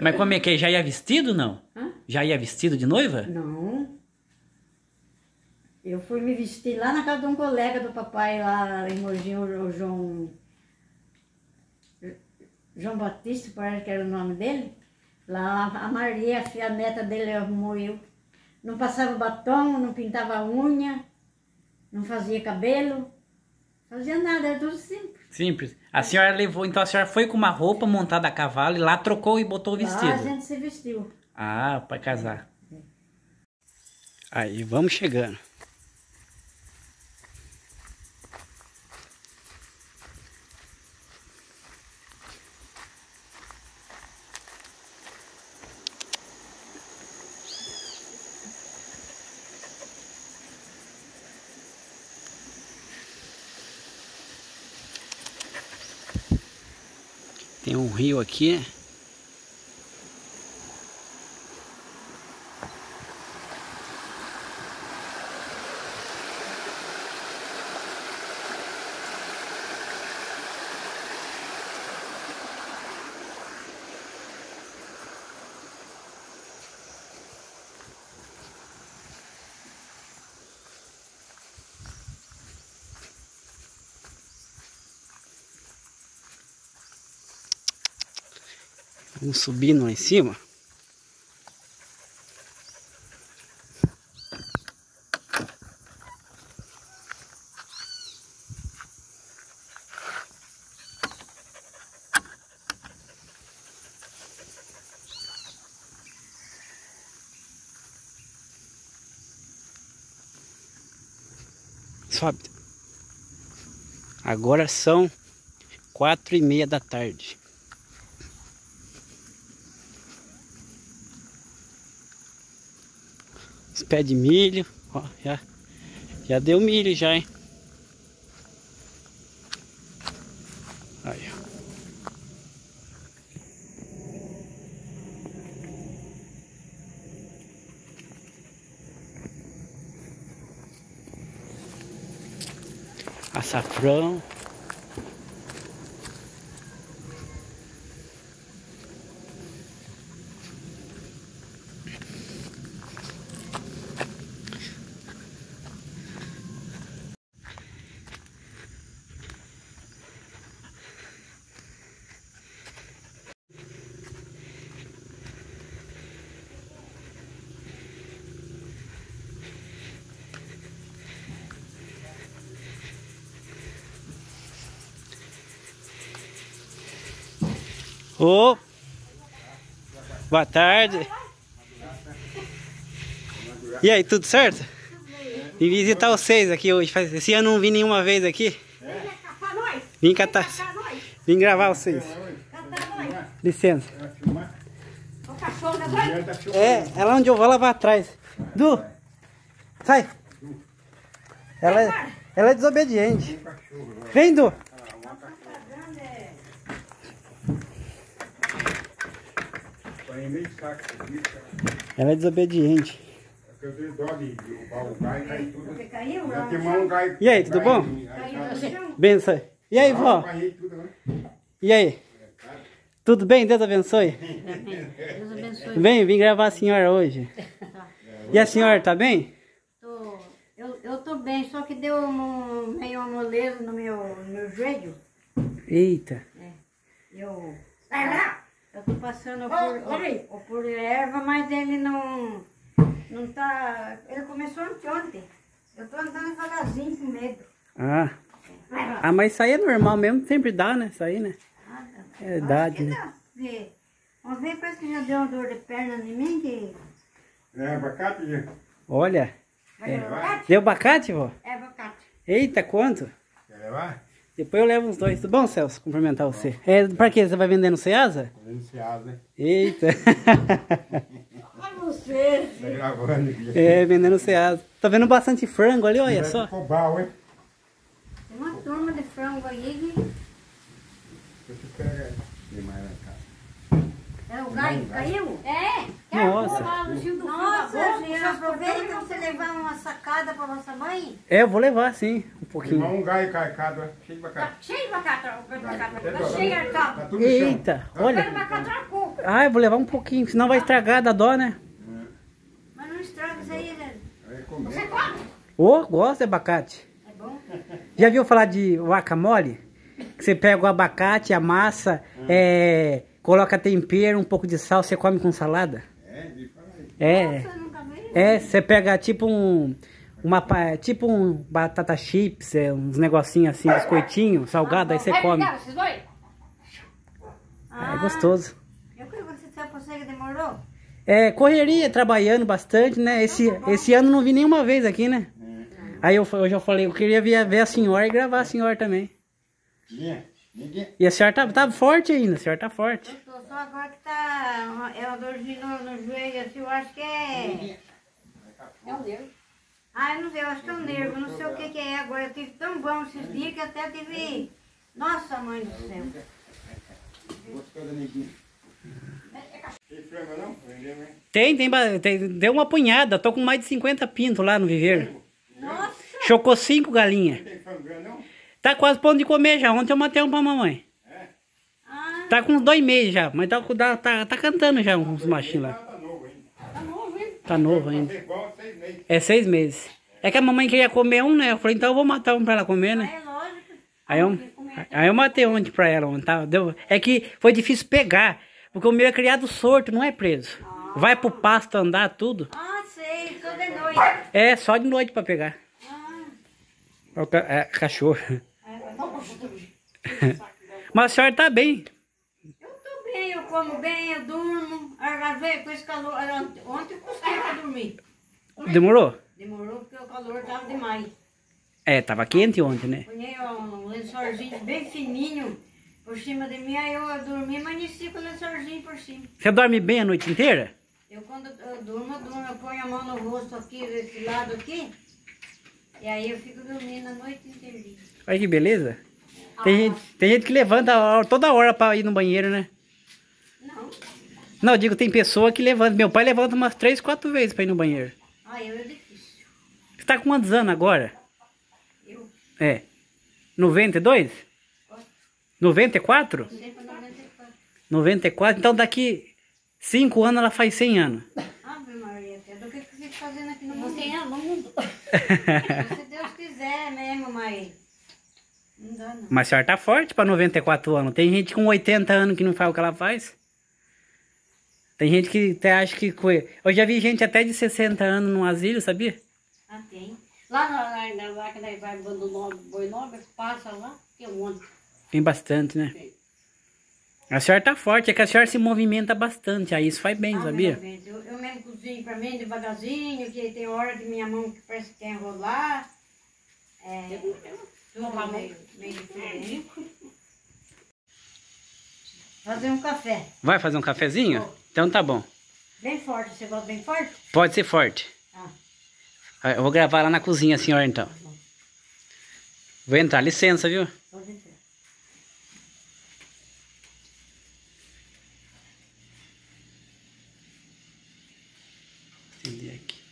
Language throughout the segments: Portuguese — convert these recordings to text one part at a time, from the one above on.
Mas como é que é? Já ia vestido não? Hã? Já ia vestido de noiva? Não. Eu fui me vestir lá na casa de um colega do papai, lá em Mogi, o, o João... João Batista, parece que era o nome dele. Lá a Maria, a filha neta dele, arrumou eu. Não passava batom, não pintava unha, não fazia cabelo, fazia nada, era tudo simples. Simples. A senhora levou, então a senhora foi com uma roupa montada a cavalo e lá trocou e botou o Lá a vestido. gente se vestiu. Ah, para casar. Aí, vamos chegando. Tem um rio aqui. Vamos subindo lá em cima. Sobe. Agora são quatro e meia da tarde. Pés de milho, ó, já, já deu milho já, hein? Aí, ó. Açafrão. Ô! Boa tarde. E aí, tudo certo? Vim visitar vocês aqui hoje. Esse ano não vim nenhuma vez aqui. Vim catar. Vim gravar vocês. Licença. É, é lá onde eu vou lá pra trás. Du! Sai! Ela, é- ela é desobediente. Vem, Du! Ela é desobediente. Eu tenho dó de derrubar o gai e tudo. Porque caiu lá. aí, tudo bom? Caiu. Benção. E aí, vó? Né? E aí? Tudo bem? Deus abençoe. Deus abençoe. Vem, vim gravar a senhora hoje. E a senhora tá bem? Tô, eu, eu tô bem, só que deu um, meio uma moleza no meu, no meu joelho. Eita. Eu, eu tô passando por, por, por erva, mas ele não, não tá... Ele começou anteontem. Eu tô andando devagarzinho com medo. Ah. Ah, mas isso aí é normal mesmo, sempre dá, né? Isso aí, né? É idade, né? Dá. Uma vez parece que já deu uma dor de perna em mim, que... É, abacate. Olha. Vai é. abacate? Deu abacate, vó? É abacate. Eita, quanto? Quer levar? Depois eu levo uns dois. Tudo bom, Celso? Cumprimentar você. É, pra quê? Você vai vender no Ceasa? Anunciado, né? Eita. Ai, você! Tá gravando aqui. é, vendendo Ceasa. Tá vendo bastante frango ali, olha só. Bom, hein? Tem uma turma de frango aí que... Deixa eu pegar demais na casa. É o galho que caiu? É! Nossa. Nossa, você aproveita você levar uma sacada pra vossa mãe? É, eu vou levar sim, um Levar pouquinho. um galho carcado, ó, cheio de Tá bacana. cheio de batata. Tá Tá cheio de Tá. Eita, olha. Na cuca. Ah, eu vou levar um pouquinho, senão vai estragar da dó, né? Mas não estraga isso aí, né? Você come? Ô, gosto de abacate. É bom? Já viu falar de guacamole? Que você pega o abacate, amassa, é, coloca tempero, um pouco de sal, você come com salada? É. É. Nossa, eu. É, você pega tipo um. Uma, tipo um batata chips, é, uns negocinhos assim, biscoitinho, salgado, aí você Vai come. brigar, vocês dois? Ah, É gostoso. Eu creio que você você que demorou. É, correria, trabalhando bastante, né? Esse, esse ano não vi nenhuma vez aqui, né? Aí eu, hoje eu falei, eu queria ver, ver a senhora e gravar a senhora também. Ninguém. E a senhora tá, tá forte ainda, a senhora tá forte. Eu tô só agora que tá. É uma dorzinha no, no joelho, assim, eu acho que é. É um Deus. Ah, eu não sei, eu acho que é um nervo, não sei o que, que é agora. Eu tive tão bom esses dias que até tive. Nossa, mãe do céu. Tem? Tem, tem, tem, deu uma punhada, tô com mais de 50 pintos lá no viveiro. Nossa! Chocou cinco galinhas. Tem frango grande não? Tá quase ponto de comer já, ontem eu matei um pra mamãe. Ah, Tá com uns dois meses já, mas tá, tá, tá, tá cantando já uns machinhos lá. Tá novo ainda. Tá novo, hein? Tá novo ainda. Seis. É seis meses. É que a mamãe queria comer um, né? Eu falei, então eu vou matar um pra ela comer, né? é lógico. Aí eu, aí eu matei ontem pra ela ontem, tá? Deu, é que foi difícil pegar, porque o meu é criado sorto, não é preso. Vai pro pasto andar, tudo. Ah, sei, só de noite. É, só de noite pra pegar. Ah, É é, cachorro. Mas a senhora tá bem. eu tô bem, eu como bem, eu durmo. Agora veio com esse calor. Ontem eu custei pra dormir. Demorou? Demorou porque o calor tava demais. É, tava quente ontem, né? Ponhei um lençolzinho bem fininho por cima de mim, aí eu dormi amanheci com o lençolzinho por cima. Você dorme bem a noite inteira? Eu quando eu durmo, eu durmo, eu ponho a mão no rosto aqui, desse lado aqui, e aí eu fico dormindo a noite inteira. Olha que beleza. Tem, gente, tem gente que levanta toda hora pra ir no banheiro, né? Não, Não, eu digo, tem pessoa que levanta. Meu pai levanta umas três, quatro vezes pra ir no banheiro. ah, eu é difícil. Você tá com quantos anos agora? Eu É. 92? 94? sempre 94. 94. Então daqui 5 anos ela faz 100 anos. Ave Maria, Pedro, o que, você está fazendo aqui no mundo? Você é no mundo. Se Deus quiser mesmo, mas não dá não. Mas a senhora tá forte pra 94 anos. Tem gente com 80 anos que não faz o que ela faz. Tem gente que até acha que. Eu já vi gente até de 60 anos num asilo, sabia? Ah, tem. Lá na, na, na, lá que nós vai bando nove, boi nove, passa lá, tem um monte. Tem bastante, né? Tem. A senhora tá forte, é que a senhora se movimenta bastante. Aí isso faz bem, Ah, sabia? Eu, eu mesmo cozinho pra mim devagarzinho, que tem hora de minha mão que parece que quer enrolar. É, tudo meio. Fazer um café. Vai fazer um cafezinho? Então tá bom. Bem forte, você gosta bem forte? Pode ser forte. Ah, Ah, Eu vou gravar lá na cozinha, senhora, então. Vou entrar, licença, viu? pode aqui.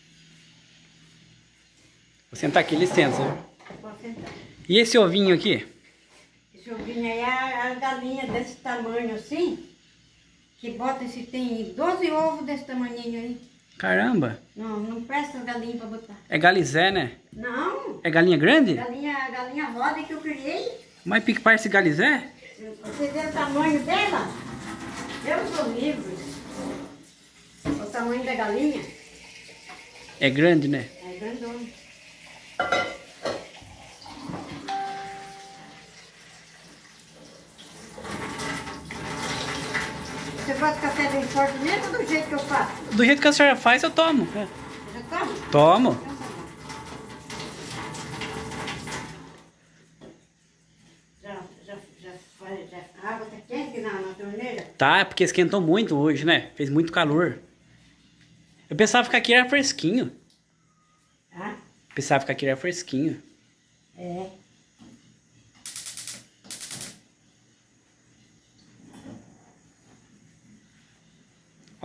Vou sentar aqui, licença. viu? Pode sentar. E esse ovinho aqui? Esse ovinho aí é a galinha desse tamanho assim, que bota esse, tem 12 ovos desse tamanhinho aí. Caramba, Não, não presta galinha pra botar. é galizé, né? Não, É galinha grande? galinha, galinha roda que eu criei. Mas pique parece galizé? Você vê o tamanho dela? Eu sou livre. O tamanho da galinha É grande, né? é grandona. Você faz café bem forte mesmo do jeito que eu faço? Do jeito que a senhora faz, eu tomo. É. Toma? Tomo. Então tá. Já, já, já, a água tá quente na, na torneira? Tá, é porque esquentou muito hoje, né? Fez muito calor. Eu pensava que aqui era fresquinho. Ah, Pensava que aqui era fresquinho. é.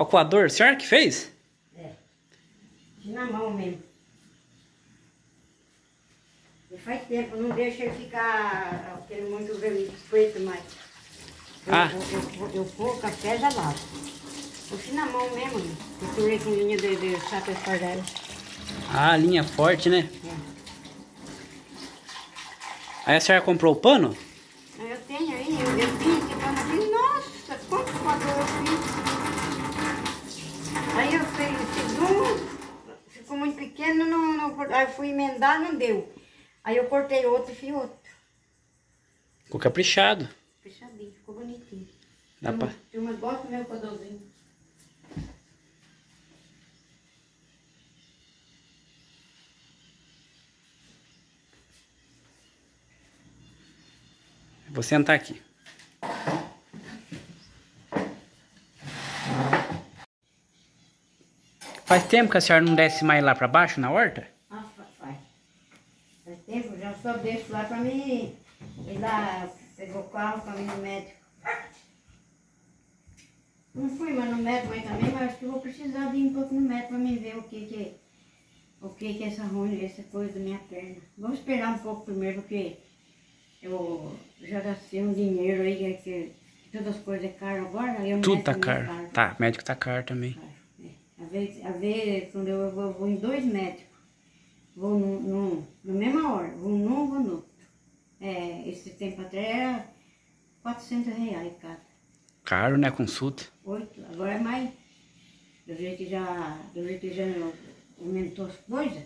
Ó, o coador, a senhora que fez? É. Na mão mesmo. E faz tempo, não deixa ele ficar aquele muito vermelho, preto mais. Eu, Ah. eu, eu, eu pôr o café já lavo. Puxei na mão mesmo, né? costurei com linha de, de chapa espargela. Ah, linha forte, né? É. Aí a senhora comprou o pano? Eu tenho aí, eu, eu fiz esse pano aqui, nossa, quantos quadros eu fiz. Fiz, fiz um, ficou muito pequeno, não, não, aí fui emendar, não deu. Aí eu cortei outro e fiz outro. Ficou caprichado. Fechadinho, ficou bonitinho. Dá pra... Turma gosta do meu codorzinho. Vou sentar aqui. Faz tempo que a senhora não desce mais lá pra baixo, na horta? Ah, fa- faz. Faz tempo, já só deixo lá pra mim ir lá, pegou o carro pra mim no médico. Não fui mais no médico aí também, mas acho que vou precisar de ir um pouco no médico pra mim ver o que que, o que que é essa ruim, essa coisa da minha perna. Vamos esperar um pouco primeiro, porque eu já gastei um dinheiro aí, que, que todas as coisas é caro agora, Tudo tá é caro. Tá, médico tá caro também. é. Vezes, às vezes, quando eu vou, vou em dois médicos, vou no, no, na mesma hora, vou num, vou no outro. É, esse tempo atrás era 400 reais cada. Caro, né? Consulta. Oito, agora é mais. Do jeito que já, do jeito que já aumentou as coisas,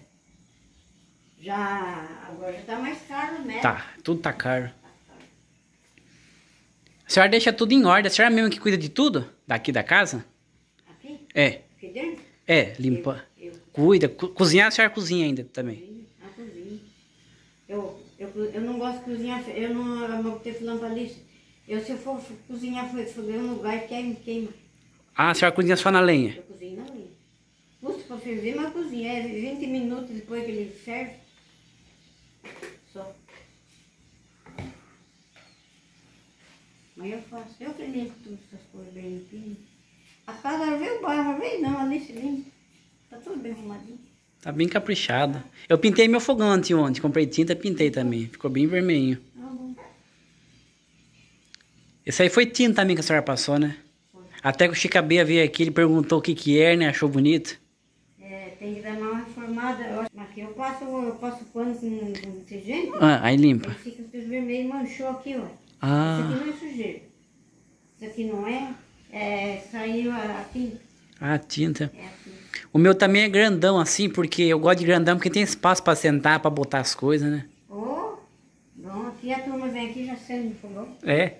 já, agora já tá mais caro médico. Tá, tudo tá caro. A senhora deixa tudo em ordem. A senhora mesmo que cuida de tudo? Daqui da casa? Aqui, É, dentro, é, limpa. eu, Cuida. Co- cozinhar a senhora cozinha ainda também. A cozinha. Eu, eu, eu não gosto de cozinhar, eu não amo ter lampadista. Eu, se eu for cozinhar fo- fogão no gás, queima, queima. Ah, a senhora cozinha só na lenha. Eu cozinho na linha. Custa pra ferver, mas cozinha. É 20 minutos depois que ele ferve. Só. Mas eu faço. Eu que limpo todas essas coisas bem limpinhas. A casa veio barra, veio não, ali se limpa. Tá tudo bem arrumadinho. Tá bem caprichado. Eu pintei meu fogão anteontem. Comprei tinta e pintei também. Ficou bem vermelhinho. Tá bom. Esse aí foi tinta também que a senhora passou, né? Até que o Chicabeia veio aqui, ele perguntou o que que é, né? Achou bonito. É, tem que dar uma reformada. Aqui eu passo, eu passo pano com, com detergente. Ah, aí limpa. Aí fica tudo vermelho, manchou aqui, ó. Isso Ah, aqui não é sujeira. Isso aqui não é. É, saiu a, a tinta. a tinta. É assim. O meu também é grandão assim, porque eu gosto de grandão porque tem espaço pra sentar, pra botar as coisas, né? Ô, bom, aqui a turma vem aqui já sendo no fogão. É.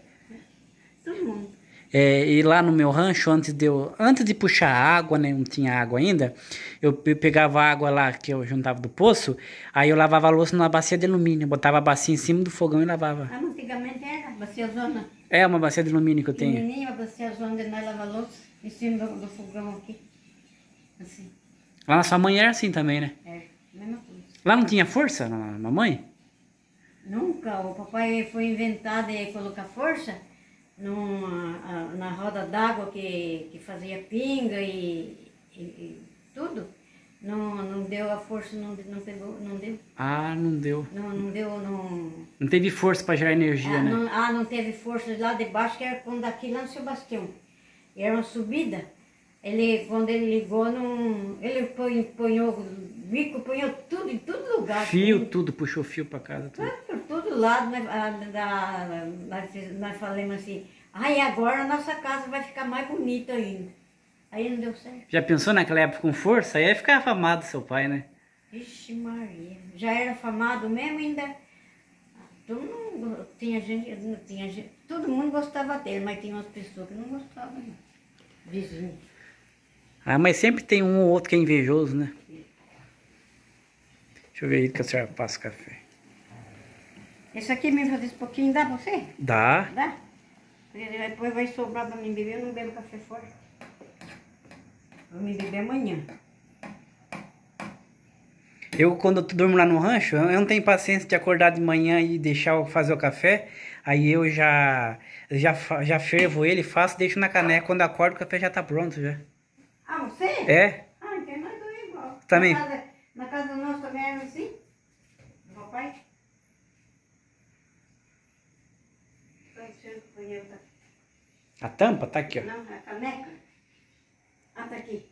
Todo mundo. É, e lá no meu rancho, antes de, eu, antes de puxar água, né, não tinha água ainda, eu, pe- pegava a água lá que eu juntava do poço, aí eu lavava a louça numa bacia de alumínio, botava a bacia em cima do fogão e lavava. Ah, antigamente era bacia zona. É uma bacia de alumínio que eu tenho. Pequenininha, uma bacia zona de nós lavar louça. Em cima do, do fogão aqui. Assim. Lá na sua mãe era assim também, né? É, mesma coisa. Lá não tinha força na na mamãe? Nunca. O papai foi inventado de colocar força numa, na roda d'água que, que fazia pinga e, e- e tudo. Não, não deu a força, não, não pegou, não deu. Ah, não deu. Não, não deu, não, Não teve força pra gerar energia, ah, né? não. Ah, não teve força lá de baixo, que era quando daqui lá no Sebastião. E era uma subida. Ele, quando ele ligou, não, ele põe, ponhou bico, ponhou tudo em todo lugar. Fio, tudo, puxou fio pra casa. Tudo. Foi por todo lado, nós, ah, da, nós, fiz- nós falamos assim, ai, agora a nossa casa vai ficar mais bonita ainda. Aí não deu certo. Já pensou naquela época com força? Aí ia ficar afamado seu pai, né? Vixe Maria, já era famado mesmo ainda. Todo mundo, tinha gente, tinha gente, todo mundo gostava dele, mas tinha umas pessoas que não gostavam, não. Vizinho. Ah, mas sempre tem um ou outro que é invejoso, né? Deixa eu ver aí que a senhora passa o café. Esse aqui me fazer esse pouquinho, dá pra você? Dá. Dá? Depois vai sobrar pra mim beber, eu não bebo café fora. Vou me beber amanhã. Eu, quando eu durmo lá no rancho, eu não tenho paciência de acordar de manhã e deixar eu fazer o café. Aí eu já, já, já fervo ele, faço, deixo na caneca. Quando eu acordo, o café já tá pronto já. Ah, você? É? Ah, então nós dois é igual. Também. Na casa, na casa nossa também era assim? Do papai? Tá tá? A tampa tá aqui, ó. Não, é a caneca. Ah, tá aqui.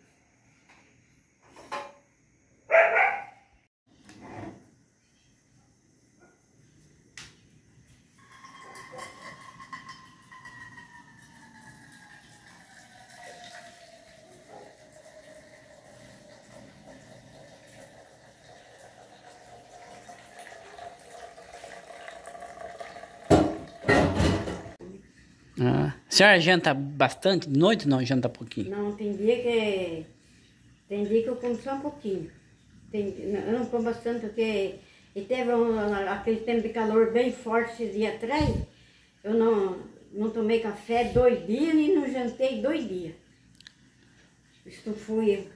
Ah. A senhora janta bastante de noite ou não janta pouquinho? Não, tem dia que. Tem dia que eu como só um pouquinho. Tem, eu não como bastante porque. E teve um, aquele tempo de calor bem forte esse dia atrás. Eu não, não tomei café dois dias e não jantei dois dias. Estufui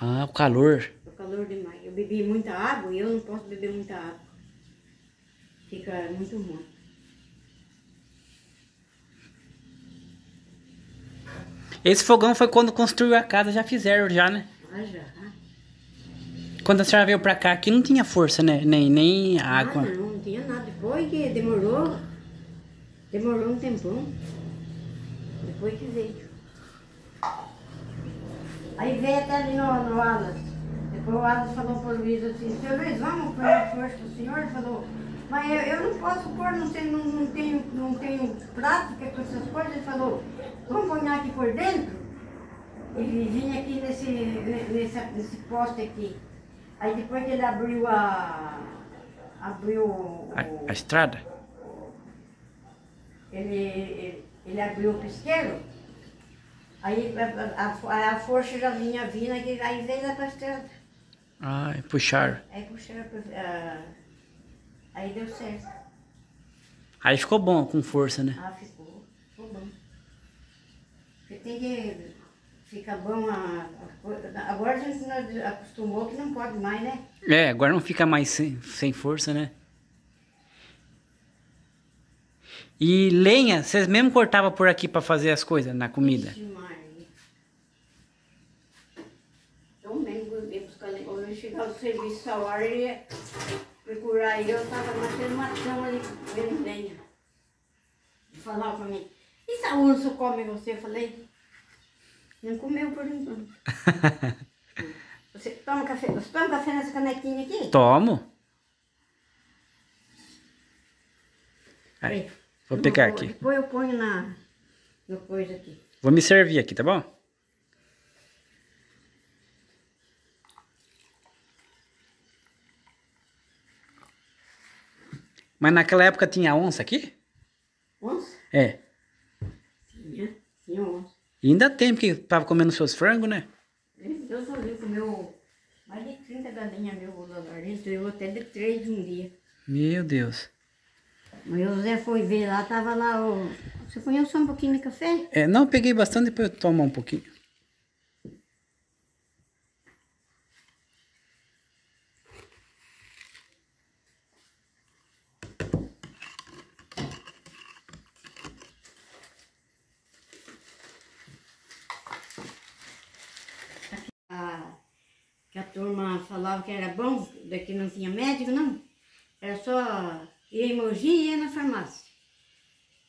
Ah, o calor. o calor demais. Eu bebi muita água e eu não posso beber muita água. Fica muito ruim. Esse fogão foi quando construiu a casa, já fizeram já, né? Ah, já. Quando a senhora veio pra cá, aqui não tinha força, né? Nem, nem água. Ah, não, não tinha nada. Depois que demorou, demorou um tempão. Depois que veio. Aí veio até ali no, no Alas. Depois o Alas falou pro Luiz assim, seu Luiz, vamos pôr uma força pro senhor? Ele falou, mas eu, eu não posso pôr, não tenho, não, não tenho, não tenho prática com essas coisas. Ele falou, aqui por dentro? Ele vinha aqui nesse, nesse, nesse poste aqui. Aí depois que ele abriu a. abriu o. A, a estrada? Ele, ele, ele abriu o pisqueiro, aí a, a, a força já vinha vindo, aí aí veio lá pra estrada. Ah, puxaram. Aí puxaram ah, aí deu certo. Aí ficou bom, com força, né? Ah, ficou, ficou bom. Porque tem que ficar bom a, a. Agora a gente acostumou que não pode mais, né? É, agora não fica mais sem, sem força, né? E lenha, vocês mesmo cortavam por aqui pra fazer as coisas na comida? Ixi. Eu mesmo ia buscar lenha. Quando eu chegava do serviço essa hora, eu ia procurar ele. Eu tava batendo uma cama ali, vendo lenha. Ele falava pra mim, e se a urso come você? Eu falei, não comeu por enquanto. Você toma café? Você toma café nessa canequinha aqui? Tomo. Aí, vou pegar aqui. Depois eu ponho na, no coisa aqui. Vou me servir aqui, tá bom? Mas naquela época tinha onça aqui? Onça? É. E ainda tem, porque tava comendo seus frangos, né? Deus o livre, comeu mais de 30 galinhas meu Lazarinho, levou até de três um dia. Meu Deus. O Zé foi ver lá, tava lá o. Você conhece só um pouquinho de café? É, não, eu peguei bastante, depois eu tomo um pouquinho. A, que a turma falava que era bom, daqui não tinha médico, não. Era só ir em Mogi e ir na farmácia.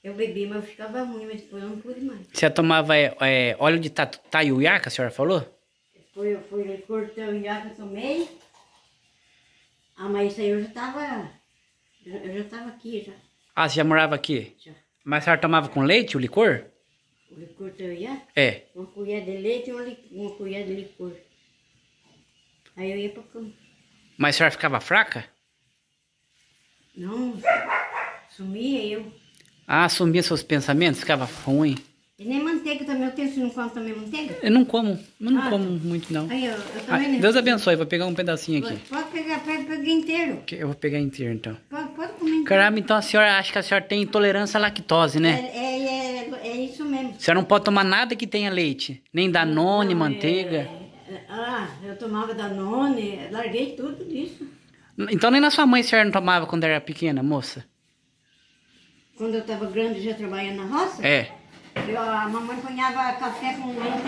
Eu bebi, mas eu ficava ruim, mas depois eu não pude mais. Você tomava é, é, óleo de que a senhora falou? Depois eu fui, cortei o iaca, tomei. Ah, mas isso aí eu já tava. Eu já tava aqui já. Ah, você já morava aqui? já. Mas a senhora tomava com leite o licor? O licor teu iaca? É. Uma colher de leite e uma, uma colher de licor. Aí eu ia pra cama. Mas a senhora ficava fraca? Não, sumia eu. Ah, sumia seus pensamentos, ficava ruim. E nem manteiga também, eu tenho, você não come também manteiga? Eu não como, eu não Ah, como muito não. Aí eu, eu Ah, também nem- Deus abençoe, vou pegar um pedacinho aqui. Pode pegar, pega, pega inteiro. Eu vou pegar inteiro então. Pode, pode comer inteiro. Caramba, então a senhora acha que a senhora tem intolerância à lactose, né? É, é, é, é isso mesmo. A senhora não pode tomar nada que tenha leite, nem danone, Não, manteiga. é- ah, eu tomava Danone, larguei tudo disso. Então nem na sua mãe a senhora não tomava quando era pequena, moça? Quando eu estava grande já trabalhando na roça, É. Eu, a mamãe punhava café com leite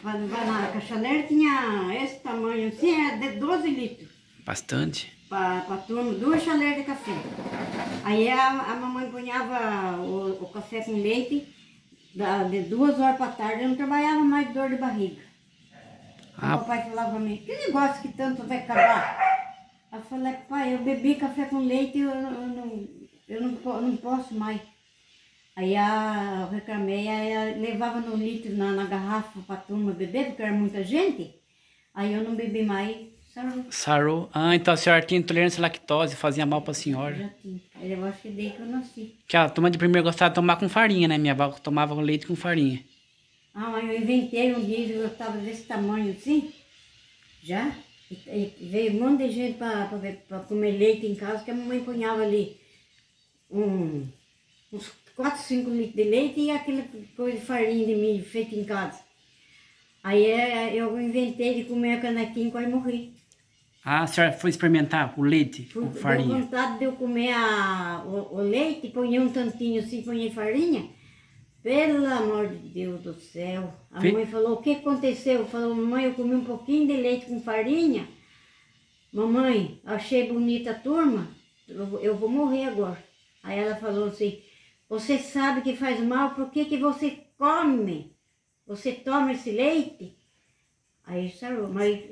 para levar na caixaleira, tinha esse tamanho assim, é de 12 litros. Bastante. Para a turma, duas chaleiras de café. Aí a, a mamãe punhava o, o café com leite da, de duas horas para tarde, eu não trabalhava mais de dor de barriga. Ah. O papai falava para mim, que negócio que tanto vai acabar? Eu falei, pai, eu bebi café com leite, eu, eu não, eu não, po- não posso mais. Aí a, eu reclamei, aí eu levava no litro na, na garrafa para a turma beber, porque era muita gente. Aí eu não bebi mais, sarou. Sarou. Ah, então a senhora tinha intolerância à lactose, fazia mal pra senhora. Já tinha. Eu acho que desde que eu nasci. Que a turma de primeiro gostava de tomar com farinha, né? Minha avó tomava leite com farinha. Ah, eu inventei um dia, eu estava desse tamanho assim, já. E, e veio um monte de gente para comer leite em casa, que a mamãe punhava ali um, uns 4, 5 litros de leite e aquela coisa de farinha de milho feita em casa. Aí é, eu inventei de comer a canequinha e quase morri. Ah, a senhora foi experimentar o leite Fui- com Deu farinha. vontade de eu comer a, o, o leite, ponhei um tantinho assim, ponhei farinha. Pelo amor de Deus do céu. A Fe- mãe falou, o que aconteceu? Falou, mamãe, eu comi um pouquinho de leite com farinha. Mamãe, achei bonita a turma, eu, vou- morrer agora. Aí ela falou assim, você sabe que faz mal, por que, que você come? Você toma esse leite? Aí sarou, mas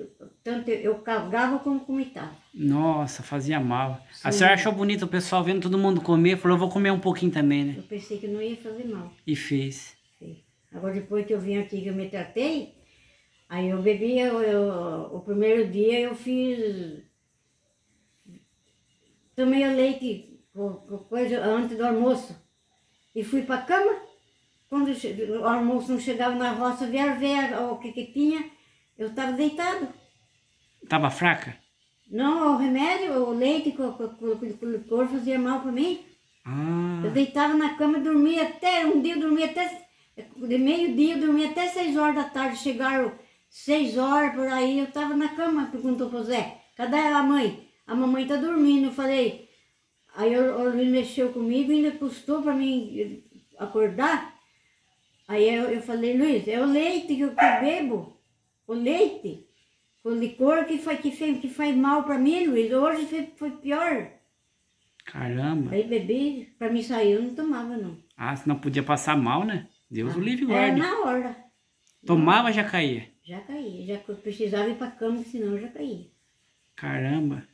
tanto eu, eu cagava como comitava. Nossa, fazia mal. A Sim. senhora achou bonito o pessoal vendo todo mundo comer, falou, vou comer um pouquinho também, né? Eu pensei que não ia fazer mal. E fez. Sim. Agora depois que eu vim aqui que eu me tratei, aí eu bebi, eu, eu- o primeiro dia eu fiz. Tomei o leite coisa antes do almoço. E fui para cama. Quando o almoço não chegava na roça, vieram ver o que, que tinha. Eu estava deitado. Tava fraca? Não, o remédio, o leite com, com licor fazia mal para mim. Ah, Eu deitava na cama e dormia até, um dia eu dormia até, de meio-dia eu dormia até seis horas da tarde, chegaram seis horas por aí, eu estava na cama, perguntou pro Zé, cadê a mãe? A mamãe tá dormindo, eu falei, aí o o Luiz mexeu comigo e ainda custou para mim acordar, aí eu, eu falei, Luiz, é o leite que eu, que eu bebo, o leite, o licor que faz, que fez, que faz mal para mim, Luiz, hoje foi, foi pior. caramba. Aí bebi, pra mim sair eu não tomava não. Ah, senão podia passar mal, né? Deus o livre Era guarde. na hora. Tomava, já caía. Já caía, já precisava ir pra cama, senão já caía. Caramba.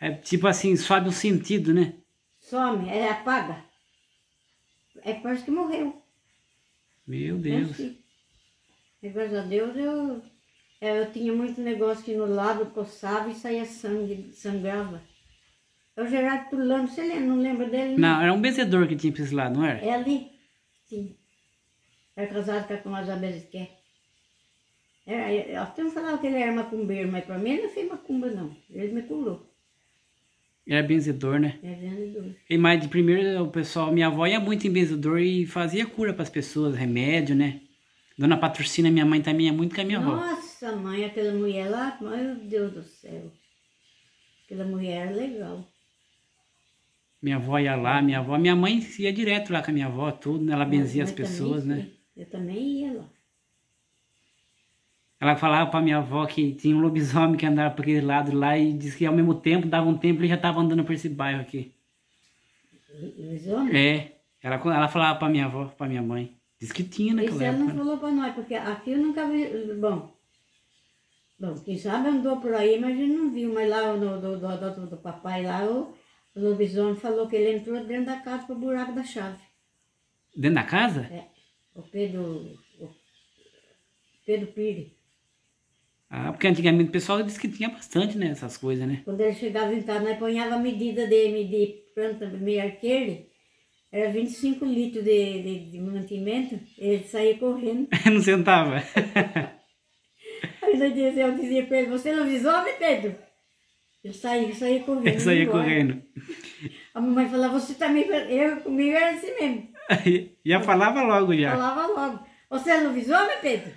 É tipo assim, sobe o sentido, né? Some, é, apaga. É parece que morreu. Meu É Deus. assim. E, graças a Deus eu, é, eu tinha muito negócio que no lábio coçava e saía sangue, sangrava. É o Gerardo Tulano, você lembra? Não lembra dele? Não, era um benzedor que tinha pra esse lado, não era? É ali? Sim. Era casado com a Comazá Beziqué. Era, eu até não falava que ele era macumbeiro, mas pra mim ele não fez macumba não. Ele me curou. Era benzedor, né? É vendedor. E mais de primeiro, o pessoal, minha avó ia muito em benzedor e fazia cura pras pessoas, remédio, né? Dona Patrocina, minha mãe também ia muito com a minha avó. Nossa, mãe, aquela mulher lá, meu Deus do céu. Aquela mulher era legal. Minha avó ia lá, minha avó, minha mãe ia direto lá com a minha avó, tudo, né? Ela benzia as pessoas, né? Eu também ia lá. Ela falava pra minha avó que tinha um lobisomem que andava por aquele lado lá e disse que ao mesmo tempo, dava um tempo, ele já tava andando por esse bairro aqui. Homens. É, ela, ela falava pra minha avó, pra minha mãe. Diz que tinha Isso naquela ela não época. falou pra nós, porque aqui eu nunca vi. Bom, bom quem sabe andou por aí, mas a gente não viu. Mas lá no, do, do, do, papai, lá o, lobisomem falou que ele entrou dentro da casa pro buraco da chave. Dentro da casa? É, o Pedro. O Pedro Pires. Ah, porque antigamente o pessoal disse que tinha bastante, né? Essas coisas, né? Quando ele chegava em casa, nós ponhava a medida de medir planta meio arqueiro, era 25 litros de, de, de mantimento, ele saía correndo. Não sentava. Eu dizia, eu dizia para ele, você é lobisomem, Pedro? Ele saía, saía correndo. Ele saía embora. correndo. A mamãe falava, você também, eu comigo era assim mesmo. Já falava logo já. Falava logo, você é lobisomem, Pedro?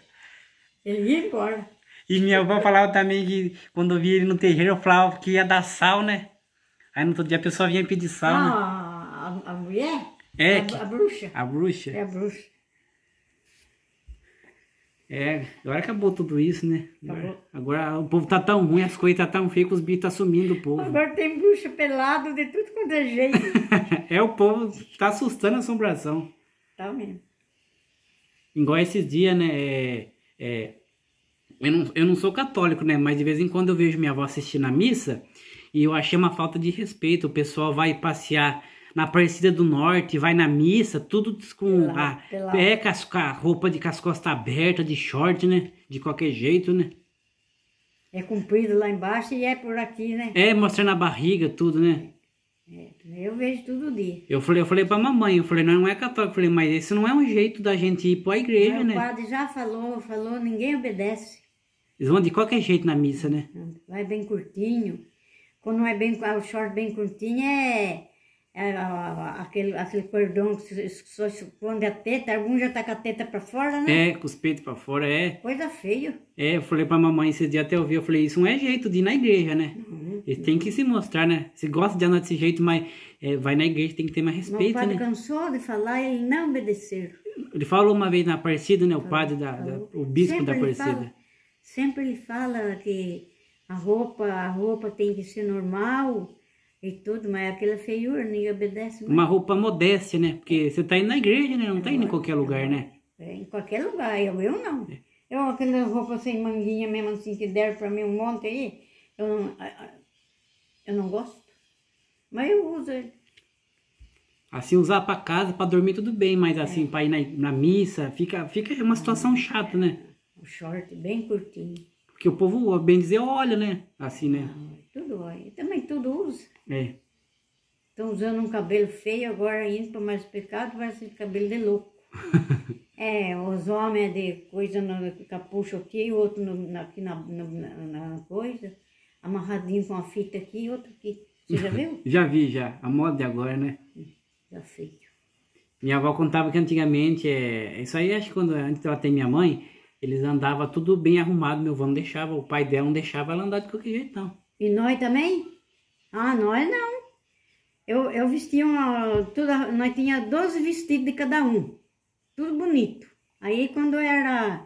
Ele ia embora. E minha avó falava também que quando eu via ele no terreiro, eu falava que ia dar sal, né? Aí no outro dia a pessoa vinha pedir sal, né? Ah, a, a mulher? É, a, a bruxa. a bruxa. É a bruxa. É, agora acabou tudo isso, né? Agora, agora o povo tá tão ruim, as coisas tá tão feias que os bichos tá sumindo o povo. Agora tem bruxa pelado de tudo quanto é jeito. é, o povo tá assustando a assombração. tá mesmo. Igual esses dias, né? É, é, eu, não, eu não sou católico, né? Mas de vez em quando eu vejo minha avó assistindo a missa e eu achei uma falta de respeito. O pessoal vai passear na Aparecida do Norte, vai na missa, tudo com Pelado, a, pelado. é, com a roupa de com as costas abertas, de short, né? De qualquer jeito, né? É comprido lá embaixo e é por aqui, né? É, mostrando a barriga, tudo, né? É, eu vejo todo dia. Eu falei, eu falei pra mamãe, eu falei, não, não é católico. Eu falei, mas esse não é um jeito da gente ir pra igreja, Meu né? padre já falou, falou, ninguém obedece. Eles vão de qualquer jeito na missa, né? Vai bem curtinho. Quando não é bem, o short bem curtinho é, aquele, aquele cordão que se- só esconde a teta. Algum já tá com a teta pra fora, né? É, com os peitos pra fora, é. Coisa feia. É, eu falei pra mamãe esse dia até eu vi, eu falei, isso não é jeito de ir na igreja, né? Eles têm que se mostrar, né? Se gosta de andar desse jeito, mas é, vai na igreja, tem que ter mais respeito, padre né? cansou de falar e ele não obedeceram. Ele falou uma vez na Aparecida, né? O padre da, da- o bispo Sempre da ele Aparecida. fala- sempre ele fala que a roupa, a roupa tem que ser normal e tudo, mas aquela feiura ninguém obedece mais. Uma roupa modéstia, né? Porque você tá indo na igreja, né? Não tá indo em qualquer lugar, né? É, em qualquer lugar, eu, eu não. Eu, aquela roupa sem manguinha mesmo assim, que deram pra mim um monte aí, eu não, eu não gosto. Mas eu uso ele. Assim, usar pra casa, pra dormir, tudo bem, mas assim, pra ir na, na missa, fica, fica uma situação chata, né? o short bem curtinho. Porque o povo, bem dizer, olha, né? Assim, né? Tudo, olha. Também tudo usa. É. Estão usando um cabelo feio agora indo para mais pecado, vai ser cabelo de louco. é, os homens de coisa no capucho aqui, outro no, aqui na, na, coisa, amarradinho com a fita aqui e outro aqui. Você já viu? Já vi, já. A moda de agora, né? Já feio. Minha avó contava que antigamente, é, isso aí acho que quando antes dela ter minha mãe, eles andavam tudo bem arrumado, meu avô não deixava, o pai dela não deixava ela andar de qualquer jeito, não. E nós também? Ah, nós não. Eu, eu vestia uma. Tudo, nós tinha 12 vestidos de cada um. Tudo bonito. Aí quando era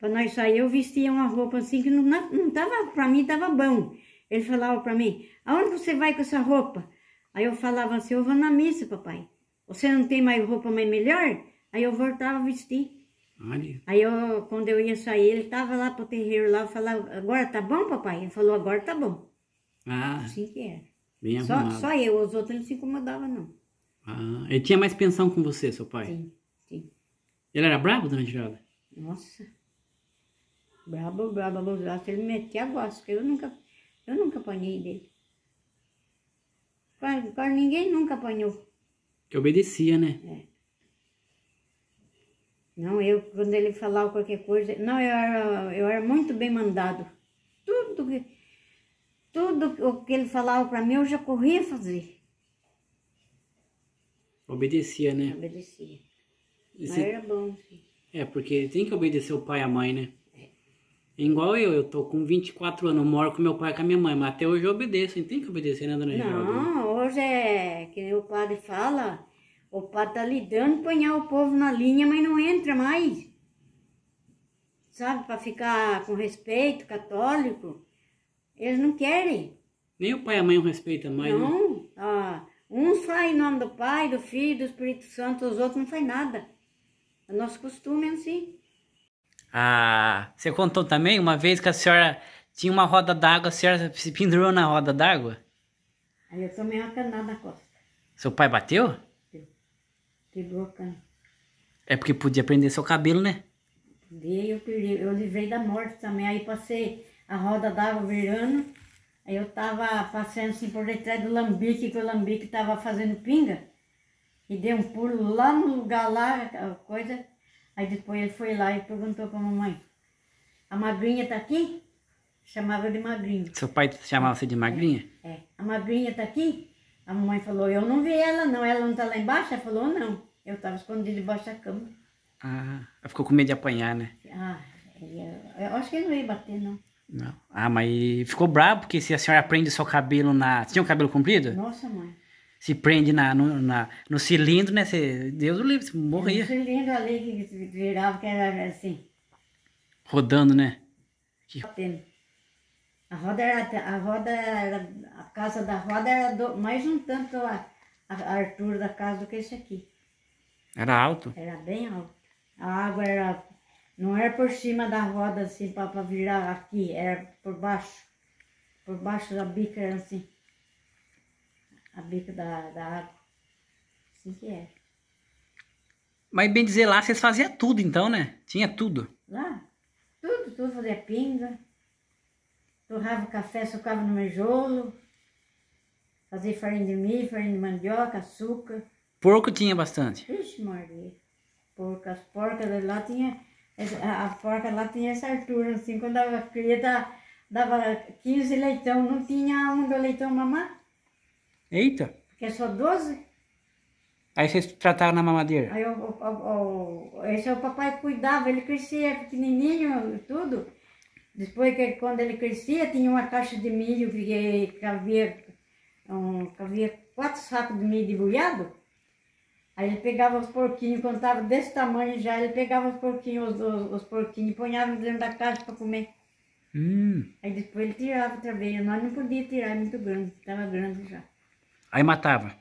para nós sair, eu vestia uma roupa assim que não, não tava, para mim tava bom. Ele falava para mim, aonde você vai com essa roupa? Aí eu falava assim, eu vou na missa, papai. Você não tem mais roupa mais melhor? Aí eu voltava a vestir. Olha, Aí eu, quando eu ia sair, ele tava lá pro terreiro lá, eu falava, agora tá bom, papai? Ele falou, agora tá bom. Ah, Assim que era. bem Só, arrumado. só eu, os outros não se incomodavam, não. Ah, ele tinha mais pensão com você, seu pai? Sim, sim. Ele era brabo, dona Geralda? Nossa. Brabo, brabo, brabo. Ele me metia a gosto, eu nunca, eu nunca apanhei dele. Quase, quase ninguém nunca apanhou. Que obedecia, né? Não, eu, quando ele falava qualquer coisa, não, eu era, eu era muito bem mandado. Tudo que, tudo o que ele falava para mim, eu já corria fazer. Obedecia, né? Obedecia. E Mas era bom, sim. É, porque tem que obedecer o pai e a mãe, né? Igual eu, eu tô com 24 anos, moro com meu pai e com a minha mãe, mas até hoje eu obedeço, hein? tem que obedecer, né, dona Geralda? Não, hoje é que o padre fala, o padre tá lidando apanhar o povo na linha, mas não entra mais. Sabe, para ficar com respeito católico, eles não querem. Nem o pai e a mãe o respeitam mais, né? não, ah, uns fazem em nome do Pai, do Filho, do Espírito Santo, os outros não fazem nada. O nosso costume é assim. Ah, você contou também uma vez que a senhora tinha uma roda d'água, a senhora se pendurou na roda d'água? Aí eu tomei uma canada na costa, Seu pai bateu? quebrou a cana. É porque podia prender seu cabelo, né? Daí eu perdi, eu livrei da morte também. Aí passei a roda d'água virando. Aí eu tava passando assim por detrás do lambique, que o lambique tava fazendo pinga. E dei um pulo lá no lugar lá, coisa. Aí depois ele foi lá e perguntou pra mamãe, a magrinha tá aqui? Chamava de magrinha. Seu pai chamava você de magrinha? É, a magrinha tá aqui? A mamãe falou, eu não vi ela não, ela não tá lá embaixo? Ela falou, não. Eu tava escondido debaixo da cama. Ah, ela ficou com medo de apanhar, né? Ah, eu, eu acho que ele não ia bater, não. Não. Ah, mas ficou bravo porque se a senhora prende seu cabelo na. Você tinha o cabelo comprido? Nossa, mãe. se prende na, no, na, no cilindro, né? Você, Deus o livre, você morria. Um cilindro ali que virava, que era assim, Rodando, né? batendo. A roda era, a roda era, a casa da roda era do- mais um tanto a, a altura da casa do que esse aqui. Era alto. Era bem alto. A água era, não era por cima da roda assim para virar aqui, era por baixo. Por baixo da bica era assim. A bica da, da água. Assim que é. Mas bem dizer, lá vocês faziam tudo então, né? Tinha tudo. Lá, tudo, tudo fazia pinga. Torrava café, socava no mijolo. Fazia farinha de milho, farinha de mandioca, açúcar. Porco tinha bastante. Vixe, Maria. Porca, as porcas lá tinha. A, a porca lá tinha essa altura, assim, quando dava cria, dava, dava 15 leitão, não tinha um do leitão mamar, Eita. porque é só 12. Aí vocês trataram na mamadeira. Aí o, o, o- esse é o papai que cuidava, ele crescia pequenininho e tudo. Depois que quando ele crescia, tinha uma caixa de milho que cabia, um, cabia quatro sacos de milho debulhado. Aí ele pegava os porquinhos, quando estava desse tamanho já, ele pegava os porquinhos, os, os, os porquinhos, e ponhava dentro da caixa para comer. Hum. Aí depois ele tirava outra vez. Nós não podíamos tirar, é muito grande, estava grande já. Aí matava.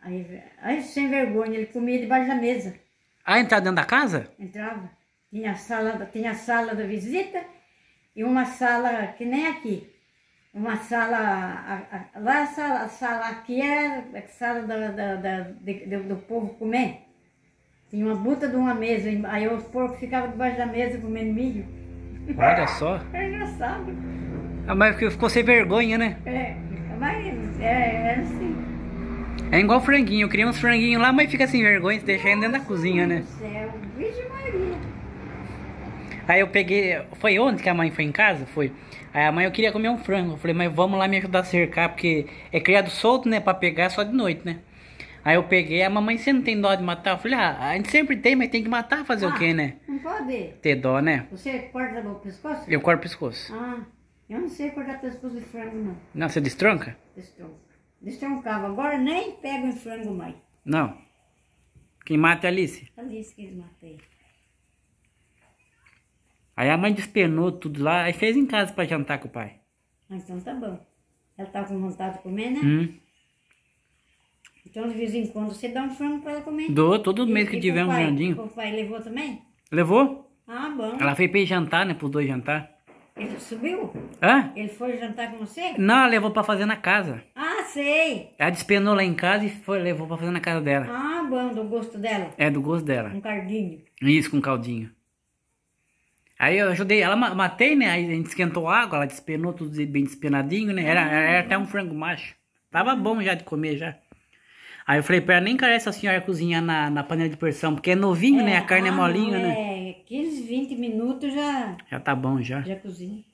Aí, aí sem vergonha, ele comia debaixo da mesa. Ah, entrar dentro da casa? Entrava. Tinha a sala, tinha a sala da visita e uma sala que nem aqui. Uma sala, a- a- lá a sala, a sala aqui é a sala da, da- da- de- do, do povo comer. Tinha uma buta de uma mesa, aí os porcos ficavam debaixo da mesa comendo milho. Olha só. Era engraçado. Ah, mas ficou- sem vergonha, né? É, mas é, era assim. É igual franguinho. Eu queria uns franguinhos lá, mas fica sem vergonha se deixar ele dentro da cozinha, né? Céu, Virgem Maria. Aí eu peguei. Foi ontem que a mãe foi em casa? Foi. Aí a mãe eu queria comer um frango. Eu falei, mas vamos lá me ajudar a cercar, porque é criado solto, né? Pra pegar só de noite, né? Aí eu peguei, a mamãe, você não tem dó de matar? Eu falei, ah, a gente sempre tem, mas tem que matar, fazer o Ah, quê, né? Não pode. Ter dó, né? Você corta o pescoço? Eu corto o pescoço. Ah, eu não sei cortar pescoço de frango, não. Não, você destronca? Destronca. Destroncava. Agora nem pego em frango mais. Não. Quem mata é a Alice. Alice que eles matei. Aí a mãe despenou tudo lá, aí fez em casa pra jantar com o pai. Ah, então tá bom. Ela tá com vontade de comer, né? Hum. Então de vez em quando você dá um frango pra ela comer. Dou todo mês E- que e tiver um grandinho. O pai levou também? Levou? Ah, bom. Ela fez pra jantar, né? Pros dois jantar. Ele subiu? Hã? Ele foi jantar com você? Não, ela levou pra fazer na casa. Ah, sei. Ela despenou lá em casa e foi, levou pra fazer na casa dela. Ah, bom, do gosto dela. É do gosto dela. Um cardinho. Isso, com caldinho. Aí eu ajudei, ela ma- matei, né? Aí a gente esquentou a água, ela despenou tudo bem despenadinho, né? Era, era até um frango macho. Tava bom já de comer já. Aí eu falei pra ela, nem carece a senhora cozinhar na, na panela de pressão, porque é novinho, né? A carne é ah, molinha, não, né? É 15, 20 minutos já, Já tá bom já. já cozinha.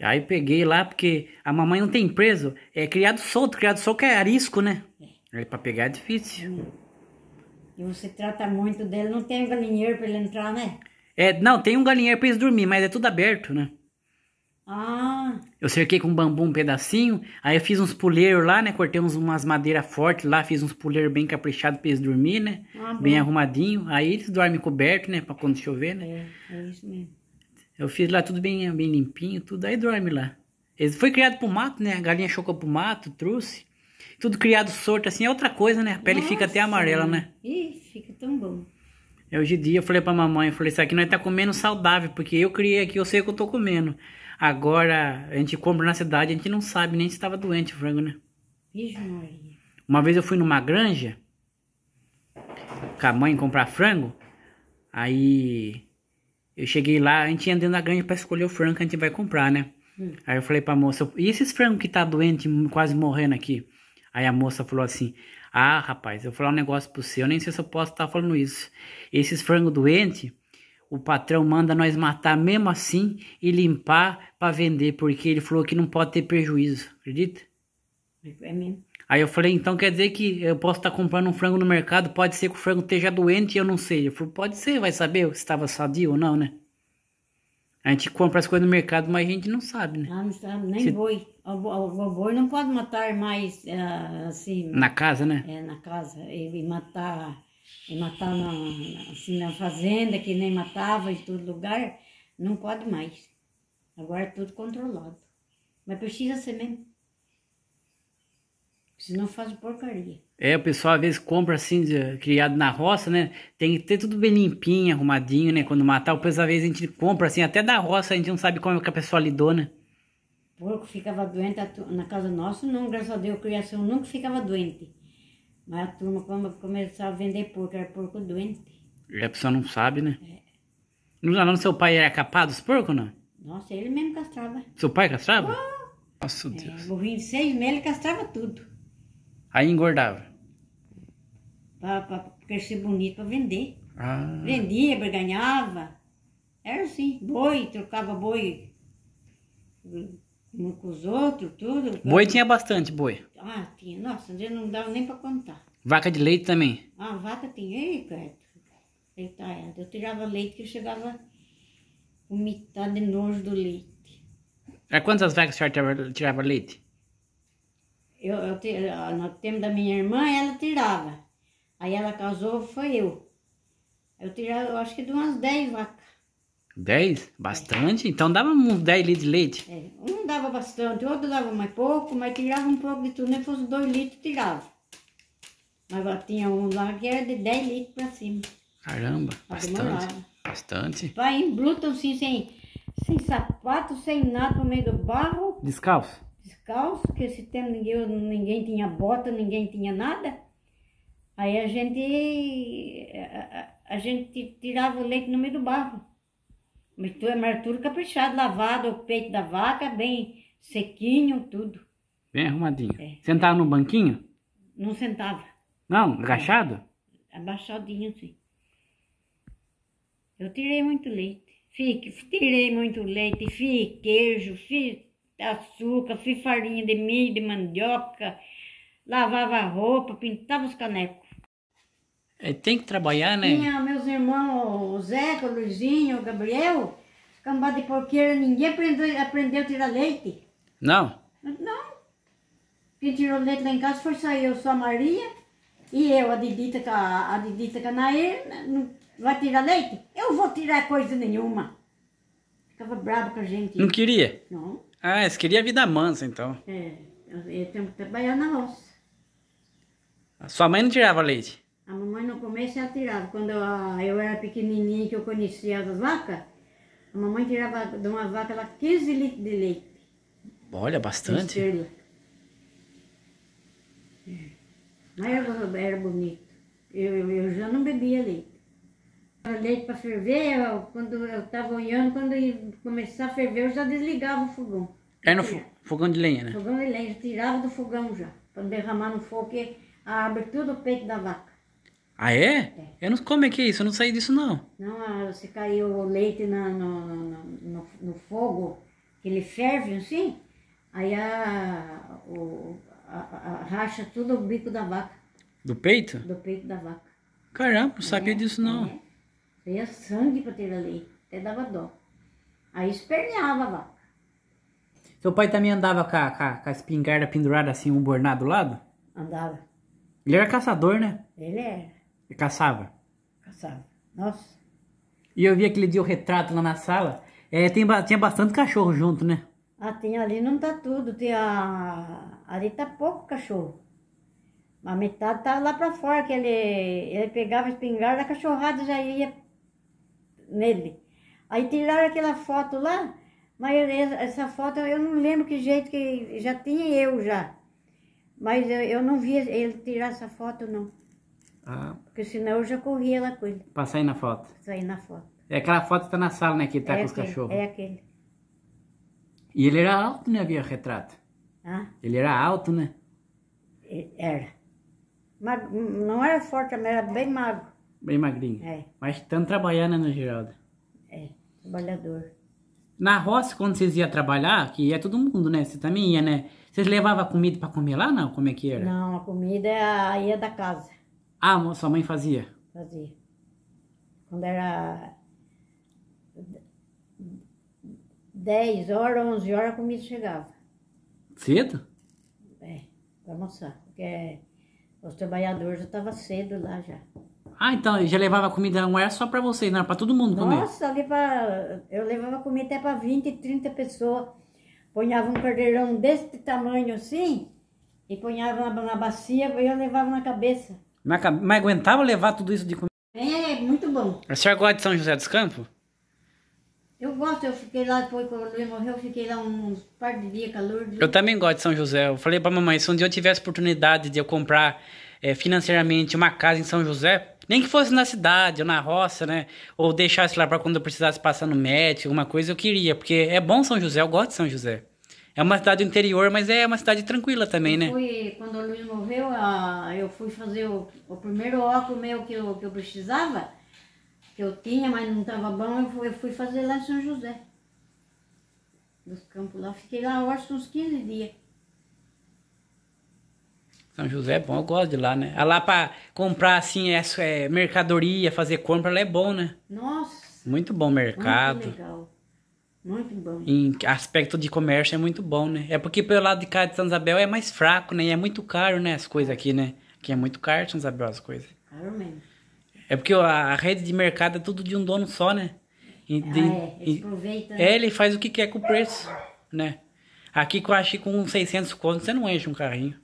Aí peguei lá, porque a mamãe não tem preso. É criado solto, criado solto é arisco, né? Aí pra pegar é difícil. E você trata muito dele, não tem galinheiro pra ele entrar, né? É, não, tem um galinheiro pra eles dormir, mas é tudo aberto, né? Ah, Eu cerquei com bambu um pedacinho, aí eu fiz uns puleiros lá, né? Cortei uns, umas madeiras fortes lá, fiz uns puleiros bem caprichados pra eles dormir, né? Ah, bem arrumadinho. Aí eles dormem coberto, né? Pra quando chover, né? é, é isso mesmo. Eu fiz lá tudo bem, bem limpinho, tudo, aí dorme lá. Eles foi criado pro mato, né? A galinha chocou pro mato, trouxe. Tudo criado solto assim, é outra coisa, né? A pele fica até Nossa, amarela, né? Ih, fica tão bom. É, Hoje em dia eu falei pra mamãe, eu falei, isso aqui nós tá comendo saudável, porque eu criei aqui, eu sei o que eu tô comendo. Agora, a gente compra na cidade, a gente não sabe nem se estava doente o frango, né? Vixe, Maria. Uma vez eu fui numa granja com a mãe comprar frango. Aí eu cheguei lá, a gente ia dentro da granja pra escolher o frango que a gente vai comprar, né? Hum. Aí eu falei pra moça, e esses frangos que tá doente, quase morrendo aqui? Aí a moça falou assim: Ah, rapaz, eu vou falar um negócio pro você, eu nem sei se eu posso estar falando isso. Esses frangos doentes, o patrão manda nós matar mesmo assim e limpar pra vender, porque ele falou que não pode ter prejuízo, acredita? É mesmo. Aí eu falei, então quer dizer que eu posso estar comprando um frango no mercado, pode ser que o frango esteja doente e eu não sei. Ele falou, pode ser, vai saber se estava sadio ou não, né? A gente compra as coisas no mercado, mas a gente não sabe, né? Lá não sabe, nem Se- boi. O, bo- o boi não pode matar mais ah, assim Na casa, né? é, na casa e, e matar e matar na- assim, na fazenda, que nem matava em todo lugar, não pode mais. Agora é tudo controlado. Mas precisa ser mesmo. Senão faz porcaria. É, o pessoal às vezes compra assim, de- criado na roça, né? Tem que ter tudo bem limpinho, arrumadinho, né? Quando matar, o pessoal às vezes a gente compra assim, até da roça, a gente não sabe como que a pessoa lidou, né? Porco ficava doente na casa nossa, não, graças a Deus, a criação nunca ficava doente. Mas a turma, quando começava a vender porco, era porco doente. E a pessoa não sabe, né? Não, não, seu pai era capado dos porcos, não? Nossa, ele mesmo castrava. Seu pai castrava? Nossa É, Deus. burrinho de seis meses, ele castrava tudo. Aí engordava. Pra crescer bonito, pra vender. Ah. Vendia, ganhava. Era assim, boi, trocava boi um com os outros, tudo. Boi tinha bastante, boi. Ah, tinha. Nossa, não dava nem pra contar. Vaca de leite também. Ah, vaca tinha. Ei, cara. É. eu tirava leite que eu chegava com metade de nojo do leite. Era quantas vacas a senhora tirava, tirava leite? Eu, eu, ah, no tempo da minha irmã, ela tirava. Aí ela casou, foi eu. Eu tirava, eu acho que de umas 10 vacas. Dez? Bastante? Então dava uns 10 litros de leite. É, um dava bastante, outro dava mais pouco, mas tirava um pouco de tudo, nem fosse dois litros, tirava. Mas tinha um lá que era de 10 litros pra cima. Caramba, Ah, bastante. Bastante. Vai em Bluton, assim, sem, sem sapato, sem nada, no meio do barro, Descalço? descalço, porque esse tempo ninguém, ninguém tinha bota, ninguém tinha nada. Aí a gente, a, a- a gente tirava o leite no meio do barro. Mas tu- mas tudo caprichado, lavado, o peito da vaca, bem sequinho, tudo. Bem arrumadinho. É. Sentava no banquinho? Não sentava, Não, agachado? abaixadinho assim. Eu tirei muito leite. Fique, tirei muito leite, fiz queijo, fiz açúcar, fiz farinha de milho, de mandioca, lavava a roupa, pintava os canecos. É, tem que trabalhar, né? Tinha meus irmãos, o Zeca, o Luizinho, o Gabriel, cambada de porqueira, ninguém aprendeu, aprendeu a tirar leite. Não? Não. Quem tirou leite lá em casa foi só eu, só a Maria e eu, a Didita, a, a Didita Canaê, não vai tirar leite? Eu vou tirar coisa nenhuma. Ficava bravo com a gente. Não queria? Não. Ah, você queria vida mansa, então. É, eu, eu tenho que trabalhar na roça. A Sua mãe não tirava leite? A mamãe no começo ela tirava. Quando eu, era pequenininha que eu conhecia as vacas, a mamãe tirava de uma vaca lá 15 litros de leite. Olha, bastante. É. Mas era, era bonito. Eu, eu, eu já não bebia leite. O leite para ferver, eu, quando eu estava olhando, quando ia começar a ferver, eu já desligava o fogão. Era no fo- fogão de lenha, né? Fogão de lenha, eu tirava do fogão já, para derramar no fogo, que abre tudo o peito da vaca. Ah, é? Eu não como é que é isso, eu não saí disso não. Não, ah, se caiu o leite na, no, no, no, no fogo, que ele ferve assim, aí a, o, a, a- racha tudo o bico da vaca, Do peito? do peito da vaca. Caramba, não sabia disso não. É. Saía sangue para tirar leite, até dava dó. Aí esperneava a vaca. Seu pai também andava com a, com a- com a espingarda pendurada assim, um bornado do lado? Andava. Ele era caçador, né? Ele era, Caçava. caçava. Nossa, E eu vi aquele dia o retrato lá na sala. É, tem, tinha bastante cachorro junto, né? ah, tem ali não tá tudo, tem a, ali tá pouco cachorro. A metade tá lá para fora, que ele, ele pegava a espingarda, a cachorrada já ia nele. Aí tiraram aquela foto lá, mas essa foto eu não lembro que jeito que já tinha eu já. Mas eu, eu não vi ele tirar essa foto não, Ah, porque senão eu já corria lá com ele, pra sair na foto. sair na foto. É aquela foto que tá na sala, né? Que tá é com os aquele, cachorros. É aquele. E ele era alto, né? Havia retrato. Ah, Ele era alto, né? era. Mag- não era forte, mas era bem magro. Bem magrinho. É, Mas tanto trabalhando, né, Geraldo? é, trabalhador. Na roça, quando vocês iam trabalhar, que ia todo mundo, né? Você também ia, né? Vocês levavam comida pra comer lá, não? Como é que era? Não, a comida ia da casa, Ah, sua mãe fazia? fazia. Quando era 10 horas, 11 horas a comida chegava. Cedo? É, pra almoçar. Porque os trabalhadores já estavam cedo lá já. Ah, então já levava comida, não era só pra vocês, não era pra todo mundo comer. Nossa, ali pra, eu levava comida até para 20, 30 pessoas. Ponhava um cordeirão desse tamanho assim e ponhava na, na bacia e eu levava na cabeça. Mas, mas aguentava levar tudo isso de comida? É, muito bom. A senhora gosta de São José dos Campos? Eu gosto, eu fiquei lá depois que o Luiz morreu, eu fiquei lá uns par de dias calor. De... Eu também gosto de São José. Eu falei pra mamãe, se um dia eu tivesse oportunidade de eu comprar é, financeiramente uma casa em São José, nem que fosse na cidade ou na roça, né? Ou deixasse lá para quando eu precisasse passar no médico, alguma coisa, eu queria. Porque é bom São José, eu gosto de São José. É uma cidade interior, mas é uma cidade tranquila também, né? Fui, quando o Luiz morreu, eu fui fazer o, o primeiro óculos meu que eu, que eu precisava, que eu tinha, mas não estava bom, eu fui, eu fui fazer lá em São José. Dos campos lá. Fiquei lá, eu acho, uns 15 dias. São José é bom, eu gosto de lá, né? Ah, Lá pra comprar, assim, é, é, mercadoria, fazer compra, lá é bom, né? Nossa, Muito bom mercado. muito legal. Muito bom. Em aspecto de comércio é muito bom, né? É porque pelo lado de cá de São Isabel é mais fraco, né? E é muito caro, né? As coisas aqui, né? Aqui é muito caro São Isabel as coisas. Caro mesmo. É porque a, rede de mercado é tudo de um dono só, né? E de- ah, é, eles e- aproveitam. é, ele faz o que quer com o preço, né? Aqui eu acho que com 600 contos você não enche um carrinho.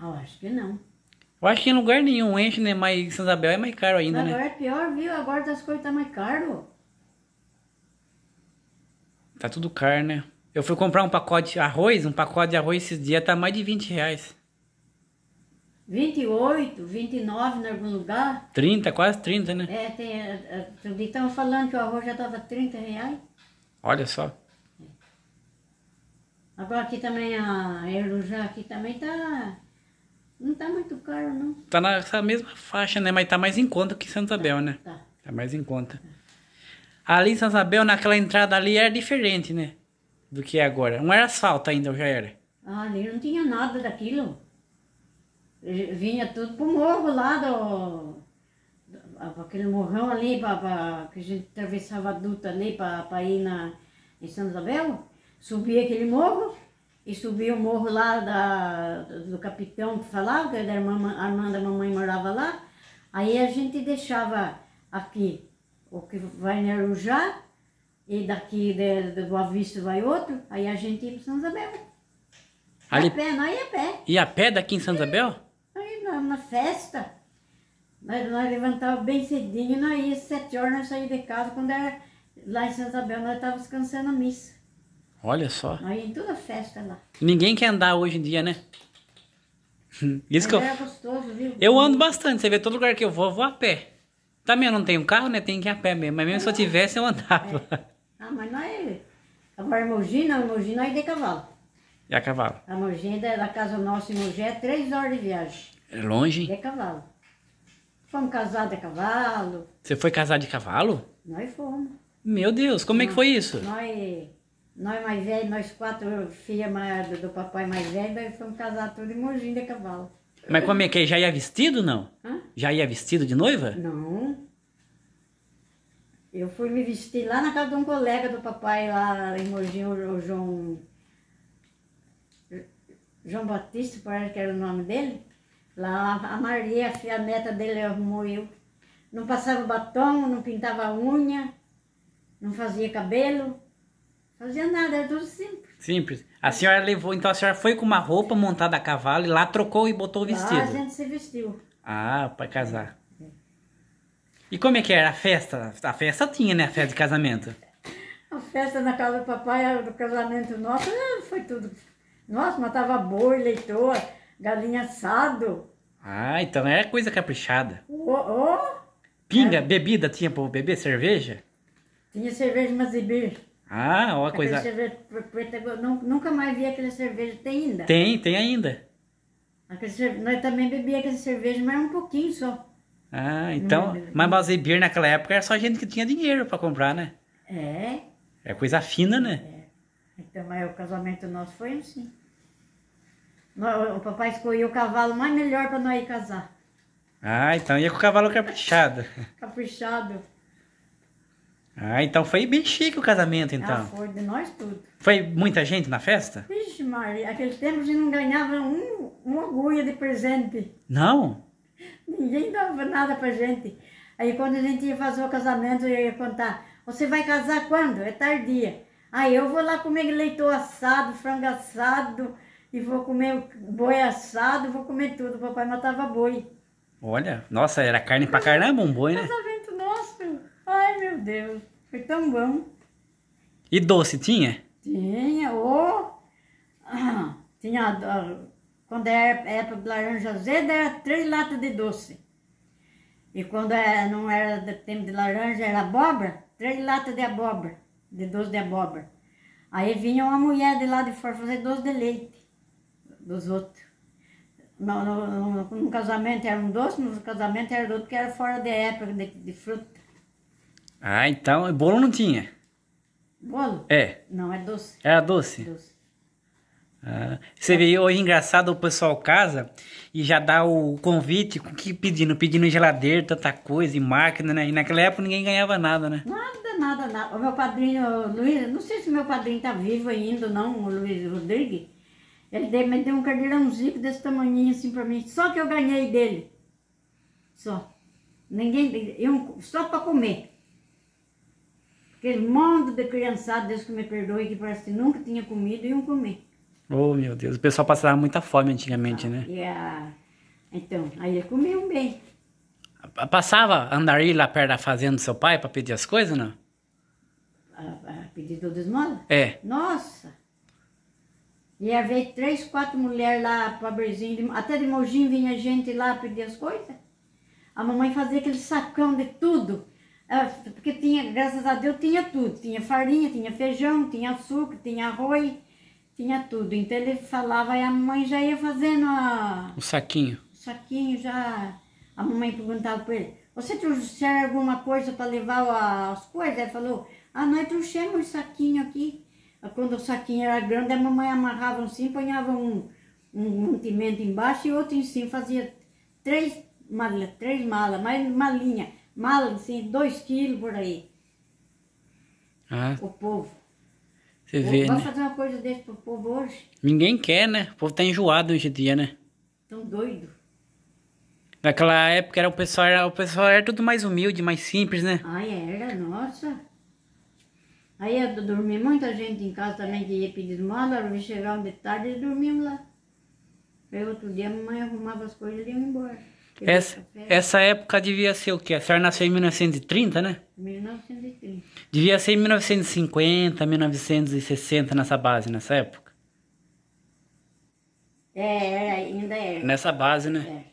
Ah, eu acho que não. Eu acho que em lugar nenhum enche, né? Mas São Isabel é mais caro ainda, Agora né? é pior, viu? Agora as coisas tá mais caro. Tá tudo caro, né? Eu fui comprar um pacote de arroz, um pacote de arroz esses dias tá mais de 20 reais. 28, 29 em algum lugar. 30, quase 30, né? É, tem. Estavam falando que o arroz já tava 30 reais. Olha só. Agora aqui também a Erujá aqui também tá. Não tá muito caro, não. Tá nessa mesma faixa, né? Mas tá mais em conta que Santa Isabel, né? Tá. Tá mais em conta. Ali em Santa Isabel, naquela entrada ali, era diferente, né? Do que é agora. Não era asfalto ainda, já era? Ah, ali não tinha nada daquilo. Vinha tudo pro morro lá do. aquele morrão ali pra, pra- que a gente atravessava a duta ali pra, pra ir na, em Santa Isabel. Subia aquele morro e subia o morro lá da, do capitão que falava, que a irmã, a irmã da mamãe morava lá. Aí a gente deixava aqui o que vai na Arujá e daqui de, de Boa Vista vai outro, aí a gente ia para São Isabel. Ali- A pé, nós ia a pé. E a pé daqui em Santa Isabel? Aí na, na festa, nós, nós levantávamos bem cedinho, nós ia sete horas, nós saíamos de casa, quando era lá em Santa Isabel, nós estávamos descansando a missa. Olha só. Ia em toda festa lá. Ninguém quer andar hoje em dia, né? Isso que eu... era gostoso, viu? Eu ando bastante. Você vê, todo lugar que eu vou, eu vou a pé. Também eu não tenho carro, né? Tenho que ir a pé mesmo. Mas mesmo se eu tivesse, eu andava. Ah, mas nós... Agora Mogi, não, Mogi nós de cavalo. E a cavalo? A Mogi da, da casa nossa em Mogi é três horas de viagem. É longe, De cavalo. Fomos casados a cavalo, Você foi casar de cavalo? nós fomos. Meu Deus, como é que foi isso? Nós, nós mais velhos, nós quatro filhas do, do papai mais velho, nós fomos casados tudo em Mogi de cavalo. Mas como é que é? Já ia vestido, não? Hã? Já ia vestido de noiva? Não. Eu fui me vestir lá na casa de um colega do papai lá em Mogi, o, João. João Batista, parece que era o nome dele. Lá a Maria, a neta dele, arrumou eu. Não passava batom, não pintava unha, não fazia cabelo, fazia nada, era tudo simples. Simples. A senhora levou, então a senhora foi com uma roupa montada a cavalo e lá trocou e botou o Lá a vestido. gente se vestiu. Ah, pra casar. E como é que era a festa? A festa tinha, né? A festa de casamento. A festa na casa do papai, do casamento nosso, eh, foi tudo. Nossa, matava boi, leitoa, galinha assado. Ah, então era coisa caprichada. Ô, ô, Pinga, bebida tinha pra beber cerveja? tinha cerveja Mazibir. Ah, ó, coisa. cerveja nunca mais vi aquela cerveja, tem ainda. Tem, tem ainda. Cerve- Nós também bebíamos aquela cerveja, mas um pouquinho só. Ah, então. Hum. Mas Malzebir naquela época era só gente que tinha dinheiro pra comprar, né? É, É coisa fina, né? então, mas o casamento nosso foi assim. O papai escolheu o cavalo mais melhor para nós ir casar. Ah, então ia com o cavalo caprichado. Caprichado. Ah, então foi bem chique o casamento, Ah, então. foi de nós tudo. Foi muita gente na festa? Vixe, Maria, aquele tempo a gente não ganhava um, uma agulha de presente. Não? Ninguém dava nada pra gente. Aí quando a gente ia fazer o casamento, eu ia contar, você vai casar quando? É tardia. Aí eu vou lá comer leitão assado, frango assado, e vou comer boi assado, vou comer tudo. O papai matava boi. Olha, nossa, era carne pra caramba, um boi, né? Ai, meu Deus. Foi tão bom. E doce tinha? Tinha, ô. ah, tinha, ah, quando era época de laranja azeda, era três latas de doce. E quando é, não era tempo de laranja, era abóbora, três latas de abóbora, de doce de abóbora. Aí vinha uma mulher de lá de fora fazer doce de leite dos outros. No, no, no- no casamento era um doce, no casamento era outro que era fora de época de, de fruta. Ah, então, bolo não tinha? Bolo? É, Não, é doce. era doce. doce. Ah, você vê, hoje engraçado o pessoal casa e já dá o convite com que pedindo, pedindo geladeira, tanta coisa e máquina, né? E naquela época ninguém ganhava nada, né? Nada, nada, nada. O meu padrinho, o Luiz, não sei se meu padrinho tá vivo ainda ou não, o Luiz Rodrigues. Ele deu, me deu um cardeirãozinho desse tamanhinho assim pra mim. Só que eu ganhei dele. Só. Ninguém, eu, só pra comer. Aquele monte de criançada, Deus que me perdoe, que parece que nunca tinha comido, iam comer. Oh, meu Deus, o pessoal passava muita fome antigamente, né? E a, então, aí eles comiam bem. Passava andarilho lá perto da fazenda do seu pai pra pedir as coisas, não? A, a pedido de esmola. É. Nossa! Ia ver três, quatro mulheres lá, pobrezinho, até de Mogi vinha gente lá pedir as coisas. A mamãe fazia aquele sacão de tudo. Ah, Porque tinha, graças a Deus, tinha tudo. Tinha farinha, tinha feijão, tinha açúcar, tinha arroz, tinha tudo. Então ele falava e a mamãe já ia fazendo a, O saquinho. o saquinho, já. A mamãe perguntava para ele, você trouxe alguma coisa para levar as coisas? Ele falou, ah, nós trouxemos um saquinho aqui. Aí Quando o saquinho era grande, a mamãe amarrava assim, ponhava um, um mantimento embaixo e outro em cima, fazia três malas, três malas, mais malinha, mala assim, dois quilos por aí, Ah, o povo. você vê, Vamos né? fazer uma coisa desse pro povo hoje? Ninguém quer, né? O povo tá enjoado hoje em dia, né? Tão doido. Naquela época era o pessoal, era, o pessoal era tudo mais humilde, mais simples, né? Ai, era, nossa. Aí eu dormi muita gente em casa também que ia pedir esmola, eu chegava de tarde e dormiam lá. Aí outro dia a mamãe arrumava as coisas e iam embora. Essa, essa época devia ser o quê? A senhora nasceu em 1930, né? 1930. Devia ser em 1950, 1960 nessa base, nessa época. É, era, ainda era. Nessa base, né? É.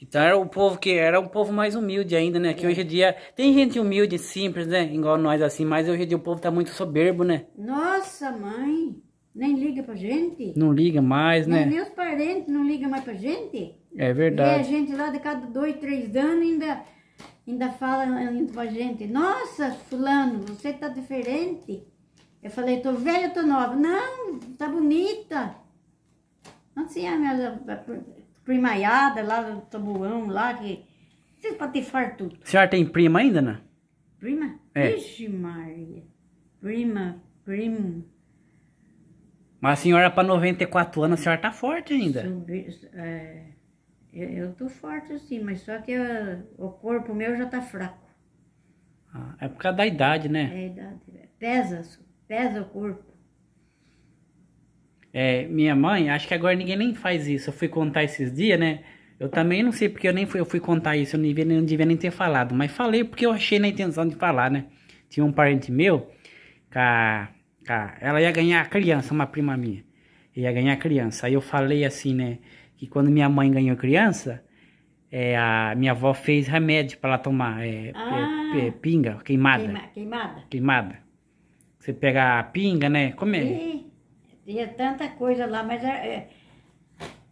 Então era o povo que era um povo mais humilde ainda, né? Que hoje em dia tem gente humilde, simples, né? Igual nós assim, mas hoje em dia o povo tá muito soberbo, né? Nossa, mãe, nem liga pra gente. Não liga mais, Nem né? meus parentes não ligam mais pra gente. É Vê a verdade. gente lá de cada dois, três anos ainda, ainda fala ainda pra gente, nossa, fulano, você tá diferente. Eu falei, tô velha, tô nova. Não, tá bonita. Assim, a minha primaiada lá do tabuão lá, que vocês patifar tudo. A senhora tem prima ainda, né? Prima? É. Vixe Maria. Prima, primo. Mas a senhora para 94 anos, a senhora tá forte ainda. Sobri- é, eu, eu tô forte assim, mas só que ah, o corpo meu já tá fraco. Ah, É por causa da idade, né? É a idade. Pesa, pesa o corpo. É, minha mãe, acho que agora ninguém nem faz isso. Eu fui contar esses dias, né? Eu também não sei porque eu nem fui, eu fui contar isso, eu não devia, não devia nem ter falado. Mas falei porque eu achei na intenção de falar, né? Tinha um parente meu, a- que a- ela ia ganhar criança, uma prima minha. Ia ganhar criança. Aí eu falei assim, né? Que quando minha mãe ganhou criança, é, a minha avó fez remédio para ela tomar. É, Ah. é, pinga, queimada. Queima- queimada. Queimada. Você pega a pinga, né? É? E tinha tanta coisa lá, mas é, é,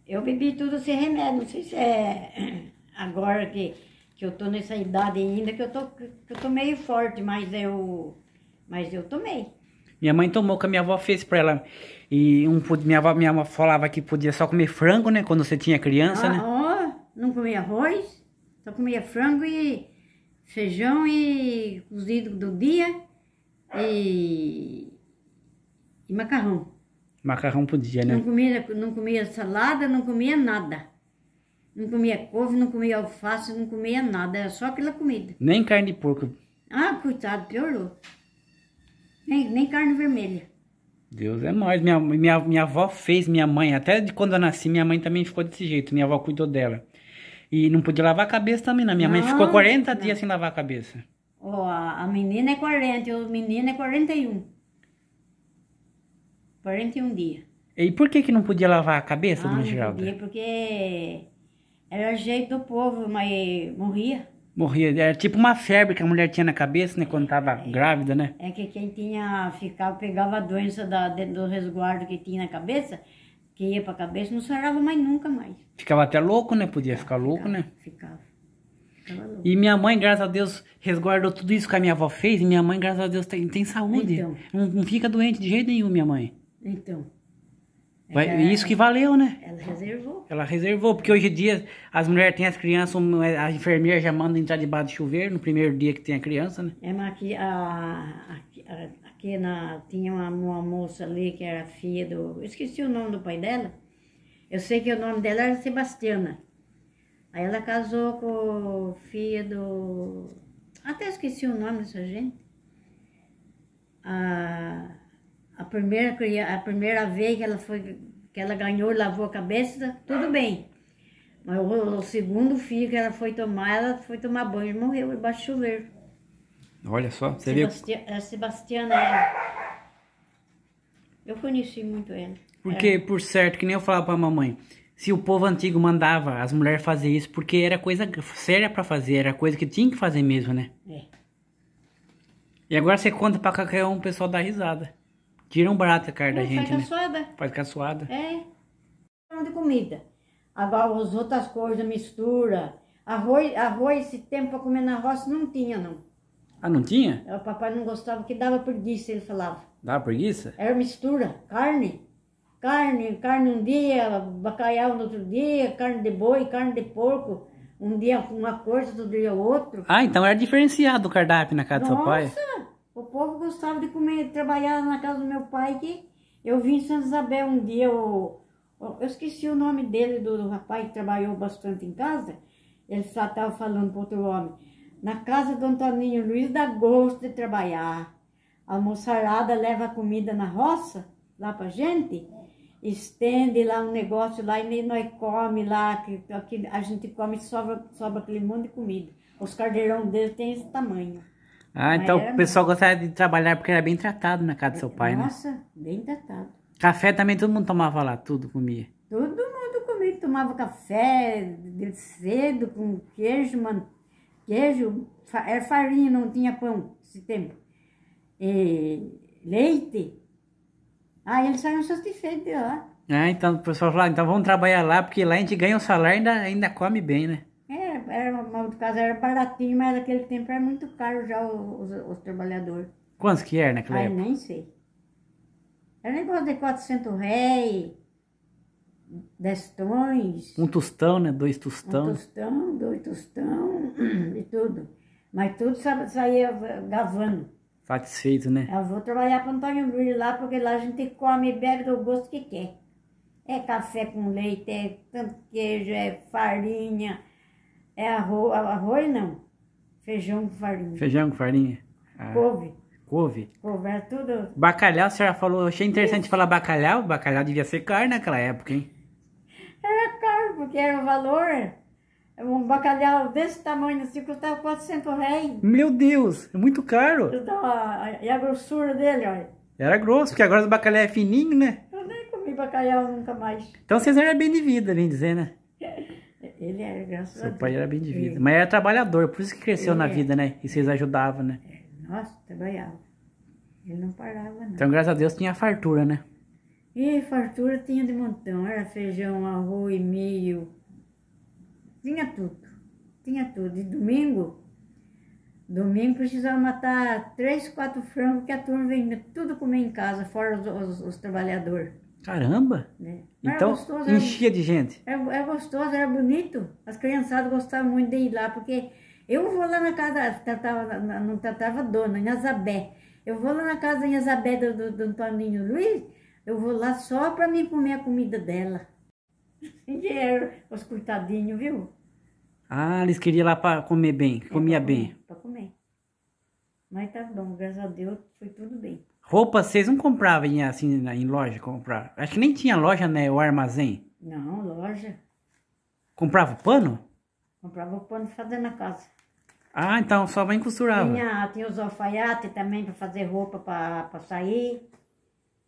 eu bebi tudo sem remédio. Não sei se é agora que, que eu tô nessa idade ainda, que eu tô, que eu tô meio forte, mas eu, mas eu tomei. Minha mãe tomou que a minha avó fez pra ela. E um, minha, avó, minha avó falava que podia só comer frango, né? Quando você tinha criança, Ah, né? ó, não comia arroz, só comia frango e feijão e cozido do dia e, e macarrão. Macarrão pro dia, Não né? comia, não comia salada, não comia nada. Não comia couve, não comia alface, não comia nada, era só aquela comida. Nem carne de porco. Ah, coitado, piorou. Nem, nem carne vermelha. Deus é nós. Minha, minha, minha avó fez, minha mãe, até de quando eu nasci, minha mãe também ficou desse jeito. Minha avó cuidou dela. E não podia lavar a cabeça também, não. Minha mãe Não, ficou 40 não. dias sem lavar a cabeça. Ó, a, menina é 40 e o menino é 41. 41 dias. E por que que não podia lavar a cabeça, Ah, dona não Geralda? podia porque era jeito do povo, mas morria. Morria. Era tipo uma febre que a mulher tinha na cabeça, né? Quando tava grávida, né? É que quem tinha, ficava, pegava a doença da, do resguardo que tinha na cabeça, que ia pra cabeça, não sarava mais nunca mais. Ficava até louco, né? Podia ficar louco, né? Ficava. Ficava louco. E minha mãe, graças a Deus, resguardou tudo isso que a minha avó fez. E minha mãe, graças a Deus, tem, tem saúde. Então. Não, não fica doente de jeito nenhum, minha mãe. Então, Vai, É. Isso que valeu, né? ela reservou. Ela reservou, porque hoje em dia as mulheres têm as crianças, um, a enfermeira já manda entrar debaixo de chuveiro no primeiro dia que tem a criança, né? É, mas aqui, a, aqui, aqui na, tinha uma, uma moça ali que era filha do. eu Esqueci o nome do pai dela. Eu sei que o nome dela era Sebastiana. Aí ela casou com filha do. Até esqueci o nome dessa gente. A, a, primeira, a primeira vez que ela foi que ela ganhou, lavou a cabeça, tudo bem. Mas o, o segundo filho que ela foi tomar, ela foi tomar banho e morreu debaixo do chuveiro. Olha só, você viu? Sebastia, a Sebastiana era. Eu conheci muito ela. Porque, por certo, que nem eu falava pra mamãe, se o povo antigo mandava as mulheres fazer isso, porque era coisa séria pra fazer, era coisa que tinha que fazer mesmo, né? É. E agora você conta pra qualquer um, o pessoal dá risada. Tira um barato a cara da gente, faz né? caçoada. Faz caçoada. É. de comida. Agora as outras coisas mistura. Arroz, arroz esse tempo para comer na roça não tinha, não. Ah, não tinha? O papai não gostava, que dava preguiça, ele falava. Dá preguiça? Era mistura, carne. Carne, carne um dia, bacalhau no outro dia, carne de boi, carne de porco. Um dia uma coisa, outro dia outro. Ah, então era diferenciado o cardápio na casa do seu pai. Nossa, o povo gostava de comer, trabalhar na casa do meu pai, que eu vim em Santa Isabel um dia, eu, eu esqueci o nome dele, do, do rapaz que trabalhou bastante em casa, ele estava falando para outro homem, na casa do Antoninho Luiz dá gosto de trabalhar, a moçarada leva a comida na roça, lá pra gente, estende lá um negócio lá e nem nós come lá, que, que a gente come e sobra, sobra aquele monte de comida. Os carneirão dele tem esse tamanho. Ah, então era o pessoal gostava de trabalhar porque era bem tratado na casa do seu pai, né? Nossa, bem tratado. Café também todo mundo tomava lá, tudo comia. Todo mundo comia, tomava café de cedo com queijo, man... queijo, era farinha, não tinha pão esse tempo. E leite. Ah, eles saíram satisfeitos de lá. Ah, então o pessoal falava, então vamos trabalhar lá, porque lá a gente ganha um salário e ainda, ainda come bem, né? Era, era, no caso era baratinho, mas naquele tempo era muito caro já os, os trabalhadores. Quantos que era naquela Ai, época? nem sei. Era negócio de 400 réis, 10 tons. Um tostão, né? Dois Um tostão. tostão, dois tostão e tudo. Mas tudo sa- saía gavando. Satisfeito, né? Eu vou trabalhar para Antônio Luiz lá, porque lá a gente come e bebe do gosto que quer. É café com leite, é tanto queijo, é farinha, é arroz, arroz não, feijão com farinha, Feijão com farinha. Ah, couve, couve. couve, era tudo. Bacalhau, a senhora falou, achei interessante falar bacalhau. Bacalhau devia ser carne naquela época, hein? Era caro, porque era o valor. Um bacalhau desse tamanho assim custava 400 reais. Meu Deus, é muito caro. E a grossura dele, olha. Era grosso, porque agora o bacalhau é fininho, né? Eu nem comi bacalhau nunca mais. Então vocês eram bem de vida, bem dizer, né? Ele era, graças a Seu Deus. pai era bem de vida. Ele- Mas era trabalhador, por isso que cresceu na Ele é. vida, né? E vocês ajudavam, né? Nossa, trabalhava. Ele não parava, não. Então, graças a Deus, tinha fartura, né? E fartura tinha de montão. Era feijão, arroz, milho. Tinha tudo. Tinha tudo. E domingo, domingo precisava matar três, quatro frangos que a turma vendia tudo comer em casa, fora os, os- os trabalhadores. Caramba! Né? Mas Então, era gostoso, era, enchia de gente. era, era gostoso, era bonito. As criançadas gostavam muito de ir lá, porque Eu vou lá na casa, tratava, não tratava dona, Inhazabé. Eu vou lá na casa da Inhazabé do, do, do Antoninho Luiz, eu vou lá só pra mim comer a comida dela. Dinheiro, os coitadinhos, viu? Ah, eles queriam ir lá pra comer bem, É, comia pra bem. comer, Pra comer. Mas tá bom, graças a Deus, foi tudo bem. Roupa vocês não compravam em, assim em loja comprar? Acho que nem tinha loja, né? O armazém. Não, loja. Comprava pano? Comprava o pano fazer na casa. Ah, então sua mãe costurava. Tinha, tinha os alfaiates também para fazer roupa para sair,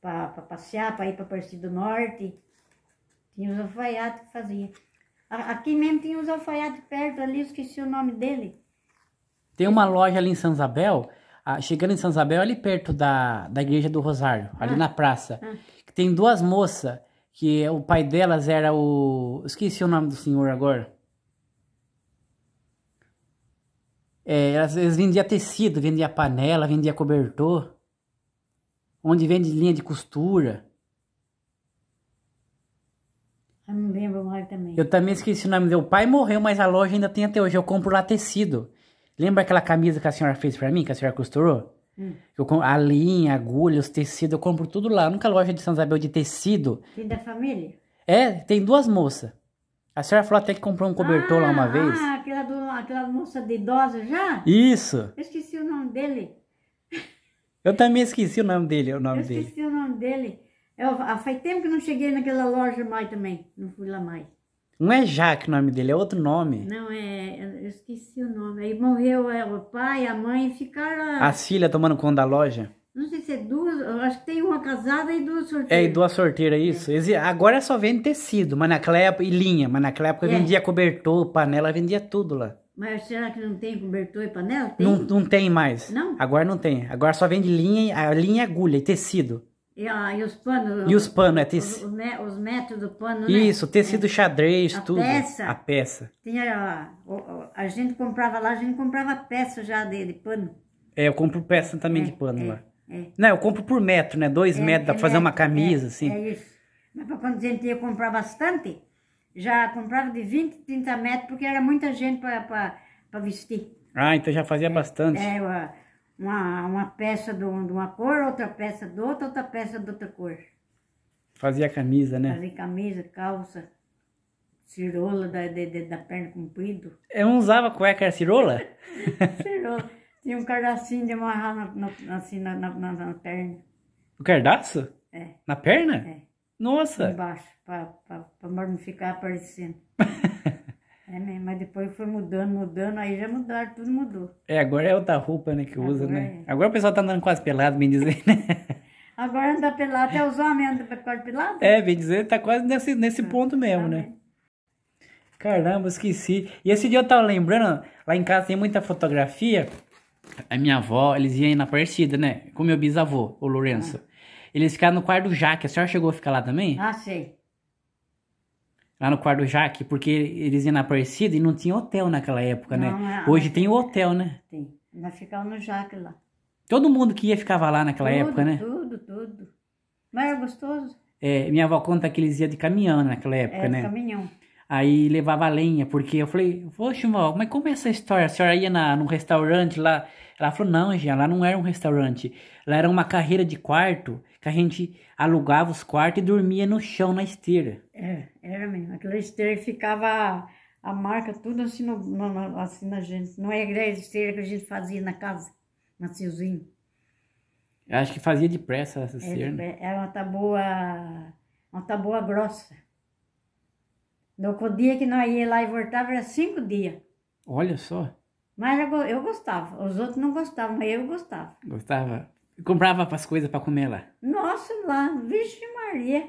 para passear, para ir para Aparecido do Norte. Tinha os alfaiates que fazia. Aqui mesmo tinha os alfaiates perto ali, esqueci o nome dele. Tem uma loja ali em São Isabel, chegando em São Isabel, ali perto da, da Igreja do Rosário, ali Ah. na praça. Ah. Que tem duas moças, que o pai delas era o. Esqueci o nome do senhor agora. É, elas, eles vendiam tecido, vendia panela, vendia cobertor. Onde vende linha de costura. Eu não lembro mais também. Eu também esqueci o nome dele. O pai morreu, mas a loja ainda tem até hoje. Eu compro lá tecido. Lembra aquela camisa que a senhora fez pra mim, que a senhora costurou? Hum. Eu a linha, a agulha, os tecidos, eu compro tudo lá. A única loja de São Isabel de tecido. Filho da família? É, tem duas moças. A senhora falou até que comprou um cobertor lá uma Ah, vez. Ah, aquela, do, aquela moça de idosa já? Isso. Eu esqueci o nome dele. Eu também esqueci o nome dele, o nome Eu dele. esqueci o nome dele. Eu, ah, faz tempo que não cheguei naquela loja mais também. Não fui lá mais. Não é Jaque o nome dele, é outro nome. Não, é. Eu esqueci o nome. Aí morreu é, o pai, a mãe e ficaram. As filhas tomando conta da loja. Não sei se é duas. Eu acho que tem uma casada e duas solteiras. É, e duas sorteiras, isso. Eles- agora só vende tecido, mas naquela época, e linha, mas naquela época É. vendia cobertor, panela, vendia tudo lá. Mas será que não tem cobertor e panela? Tem. Não, não tem mais. Não? Agora não tem. Agora só vende linha, a linha e agulha e tecido. E, ah, e os panos? E os panos, é tecido. os, os metros do pano, né? Isso, tecido xadrez, A tudo. peça. A peça. Tinha, o- a gente comprava lá, a gente comprava peça já de, de pano. É, eu compro peça também de pano é, lá. é. Não, eu compro por metro, né? Dois É, metros, dá pra é fazer uma camisa, é, assim. É isso. Mas pra quando a gente ia comprar bastante, já comprava de 20, 30 metros, porque era muita gente para vestir. Ah, então já fazia bastante. É, uma, uma, uma peça de um- uma cor, outra peça de outra, outra peça de outra cor. Fazia camisa, né? Fazer camisa, calça, cirola da, de- da perna comprida. Eu não usava cueca, era cirola? Cirola. Tinha um cardacinho de amarrar na, na- assim na, na, na- na perna. O cardaço? É, Na perna? é. Nossa! Embaixo, para não ficar aparecendo. É mesmo, mas depois foi mudando, mudando, aí já mudaram, tudo mudou. É, agora é outra roupa, né, que usa, Agora né? é. Agora o pessoal tá andando quase pelado, bem dizer, né? Agora anda pelado, até os homens andam quase pelado. É, bem dizer, tá quase nesse, nesse ponto mesmo, Tá né? vendo? Caramba, esqueci. E esse dia eu tava lembrando, lá em casa tem muita fotografia. A minha avó, eles iam na Aparecida, né? Com meu bisavô, o Lourenço. Eles ficaram no quarto do Jaque. A senhora chegou a ficar lá também? Ah, sei. Lá no quarto do Jaque, porque eles iam na Aparecida e não tinha hotel naquela época, Não, né? é- Hoje tem o hotel, né? Tem. Nós ficávamos no Jaque lá. Todo mundo que ia ficava lá naquela tudo, época, né? Tudo, tudo. Mas era gostoso. É, minha avó conta que eles iam de caminhão naquela época, É, né? caminhão. Aí levava lenha, porque eu falei, poxa, vó, mas como é essa história? A senhora ia na, num restaurante lá? Ela falou, não, Jean, lá não era um restaurante. Lá era uma carreira de quarto, que a gente alugava os quartos e dormia no chão, na esteira. É, era mesmo. Aquela esteira ficava a, marca tudo assim, no, no- assim na gente. Não é a esteira que a gente fazia na casa, maciozinho. Eu acho que fazia depressa essa esteira. né? era uma taboa, uma taboa grossa. No dia que nós ia lá e voltava era cinco dias. Olha só, Mas eu, go- eu gostava. Os outros não gostavam, mas eu gostava. gostava. Comprava as coisas pra comer lá. Nossa, lá, vixe Maria.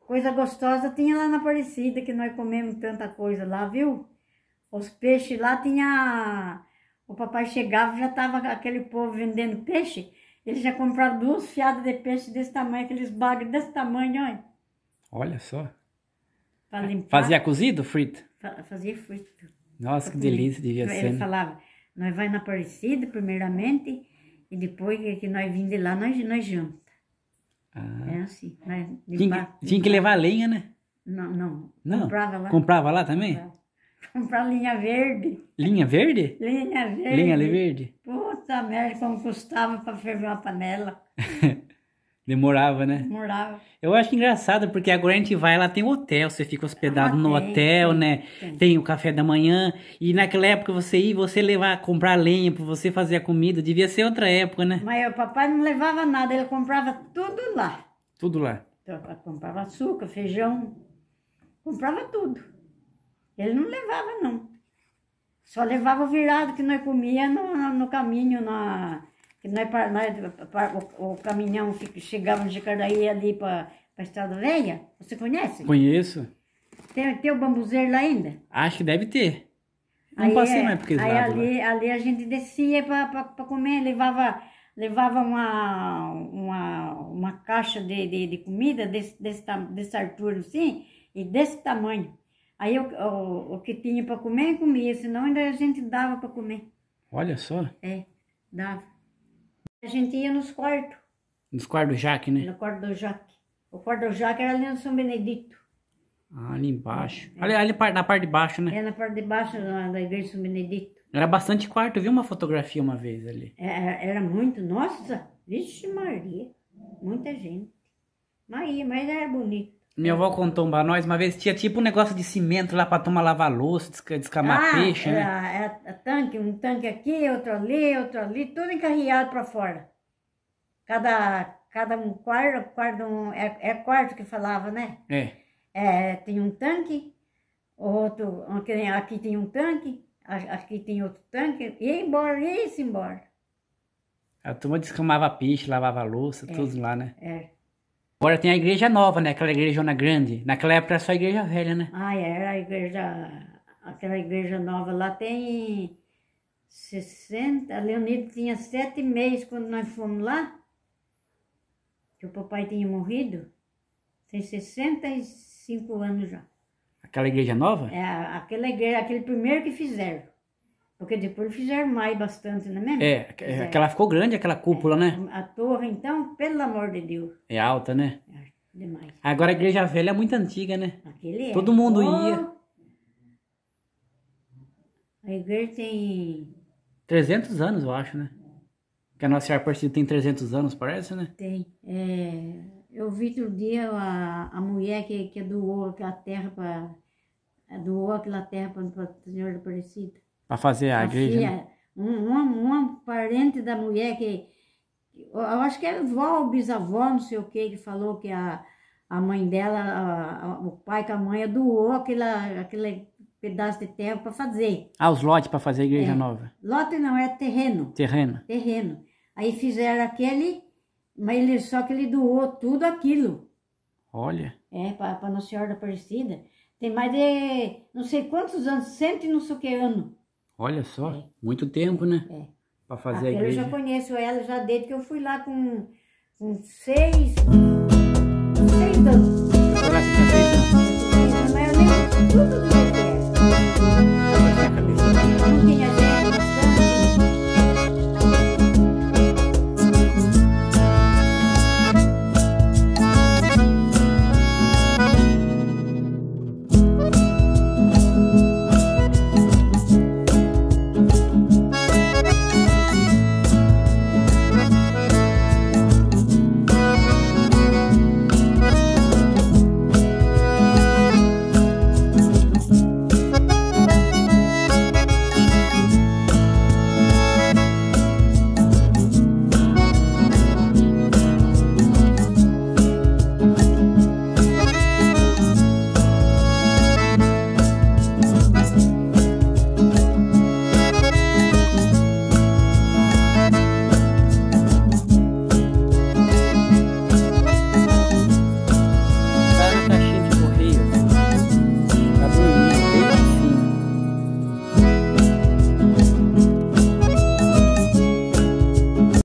Coisa gostosa tinha lá na Aparecida, que nós comemos tanta coisa lá, viu? Os peixes lá tinha. O papai chegava, já tava aquele povo vendendo peixe. Ele já comprava duas fiadas de peixe desse tamanho, aqueles bagres desse tamanho, olha. Olha só. Fazia cozido, frito? Fa- Fazia frito. Nossa, que delícia devia Ele ser. né? falava, nós vai na Aparecida primeiramente, e depois que- nós vim de lá, nós, nós janta. Ah. É assim. Nós Tinha, limpar- que- tinha que levar lenha, né? Não, não. Não. Comprava lá. Comprava lá também? Comprava. Comprar linha verde. Linha verde? Linha verde. Linha verde? Puta merda, como custava pra ferver uma panela. Demorava, né? Demorava. Eu acho engraçado, porque agora a gente vai lá, tem hotel, você fica hospedado Ah, no tem, hotel, tem, né? tem. Tem o café da manhã. E naquela época você ir, você levar, comprar lenha pra você fazer a comida, devia ser outra época, né? Mas o papai não levava nada, ele comprava tudo lá. Tudo lá. Então, comprava açúcar, feijão, comprava tudo. Ele não levava, não. Só levava o virado que nós comia no, no caminho, na, que nós, nós, par- o, o caminhão chegava de Jacardaí ali para a Estrada Velha. Você conhece? Conheço. Tem, tem o bambuzeiro lá ainda? Acho que deve ter. Não Aí, passei é, mais por aqueles aí lados lá. ali, ali a gente descia para comer, levava, levava uma, uma, uma caixa de, de, de comida desse, desse, desse altura assim, e desse tamanho. Aí o, o, o que tinha para comer, comia, senão ainda a gente dava para comer. Olha só. É, dava. A gente ia nos quartos, Nos quartos do Jaque, né? no quarto do Jaque. O quarto do Jaque era ali no São Benedito. Ah, ali embaixo. Ali, ali par- na parte de baixo, né? É na parte de baixo da, da igreja de São Benedito. Era bastante quarto. Eu vi uma fotografia uma vez ali. Era, era muito, nossa, vixe Maria, muita gente. Maria, mas era bonito. Minha avó contou pra nós uma vez, tinha tipo um negócio de cimento lá pra tomar lavar louça, desca- descamar peixe, né? era, era tanque, um tanque aqui, outro ali, outro ali, tudo encarreado para fora. Cada, cada um quarto, quarto um, é, é quarto que falava, né? É. É, tem um tanque, outro, aqui, tem um tanque, aqui tem outro tanque, e ia embora, ia-se embora. A turma descamava peixe, lavava louça, tudo lá, né? É. Agora tem a igreja nova, né? Aquela igrejona grande. Naquela época era só a igreja velha, né? Ah, era a igreja, aquela igreja nova lá tem 60, a Leonido tinha sete meses quando nós fomos lá, que o papai tinha morrido, tem 65 anos já. Aquela igreja nova? É aquela igreja, aquele primeiro que fizeram, porque depois fizeram mais bastante, não é mesmo? É, Fizeram. aquela ficou grande, aquela cúpula, né? A torre, então, pelo amor de Deus, É alta, né? é demais. Agora a igreja velha é muito antiga, né? Aquele é. Todo mundo Oh! ia. A igreja tem 300 anos, eu acho, né? Que a Nossa Senhora Aparecida tem 300 anos, parece, né? Tem. É, eu vi outro dia a, a mulher que, que doou aquela terra para. doou aquela terra para a Senhora Aparecida. Pra fazer a, igreja. né? filha, um, uma, uma parente da mulher que. Eu acho que era vó ou bisavó, não sei o que, que falou que a, a mãe dela, a- a- o pai com a mãe doou aquela, aquele pedaço de terra para fazer. Ah, os lotes pra fazer a igreja É. nova. Lote não, é terreno. Terreno. terreno. Aí fizeram aquele, mas ele, só que ele doou tudo aquilo. Olha. É, para Nossa Senhora da Aparecida. Tem mais de não sei quantos anos, cento e não sei o que ano. Olha só, é. muito tempo, né? É. Pra fazer a, ah, a igreja. Eu já conheço ela já desde que eu fui lá com, com seis, seis anos. Agora você tá tem seis anos. É, mas eu nem, tudo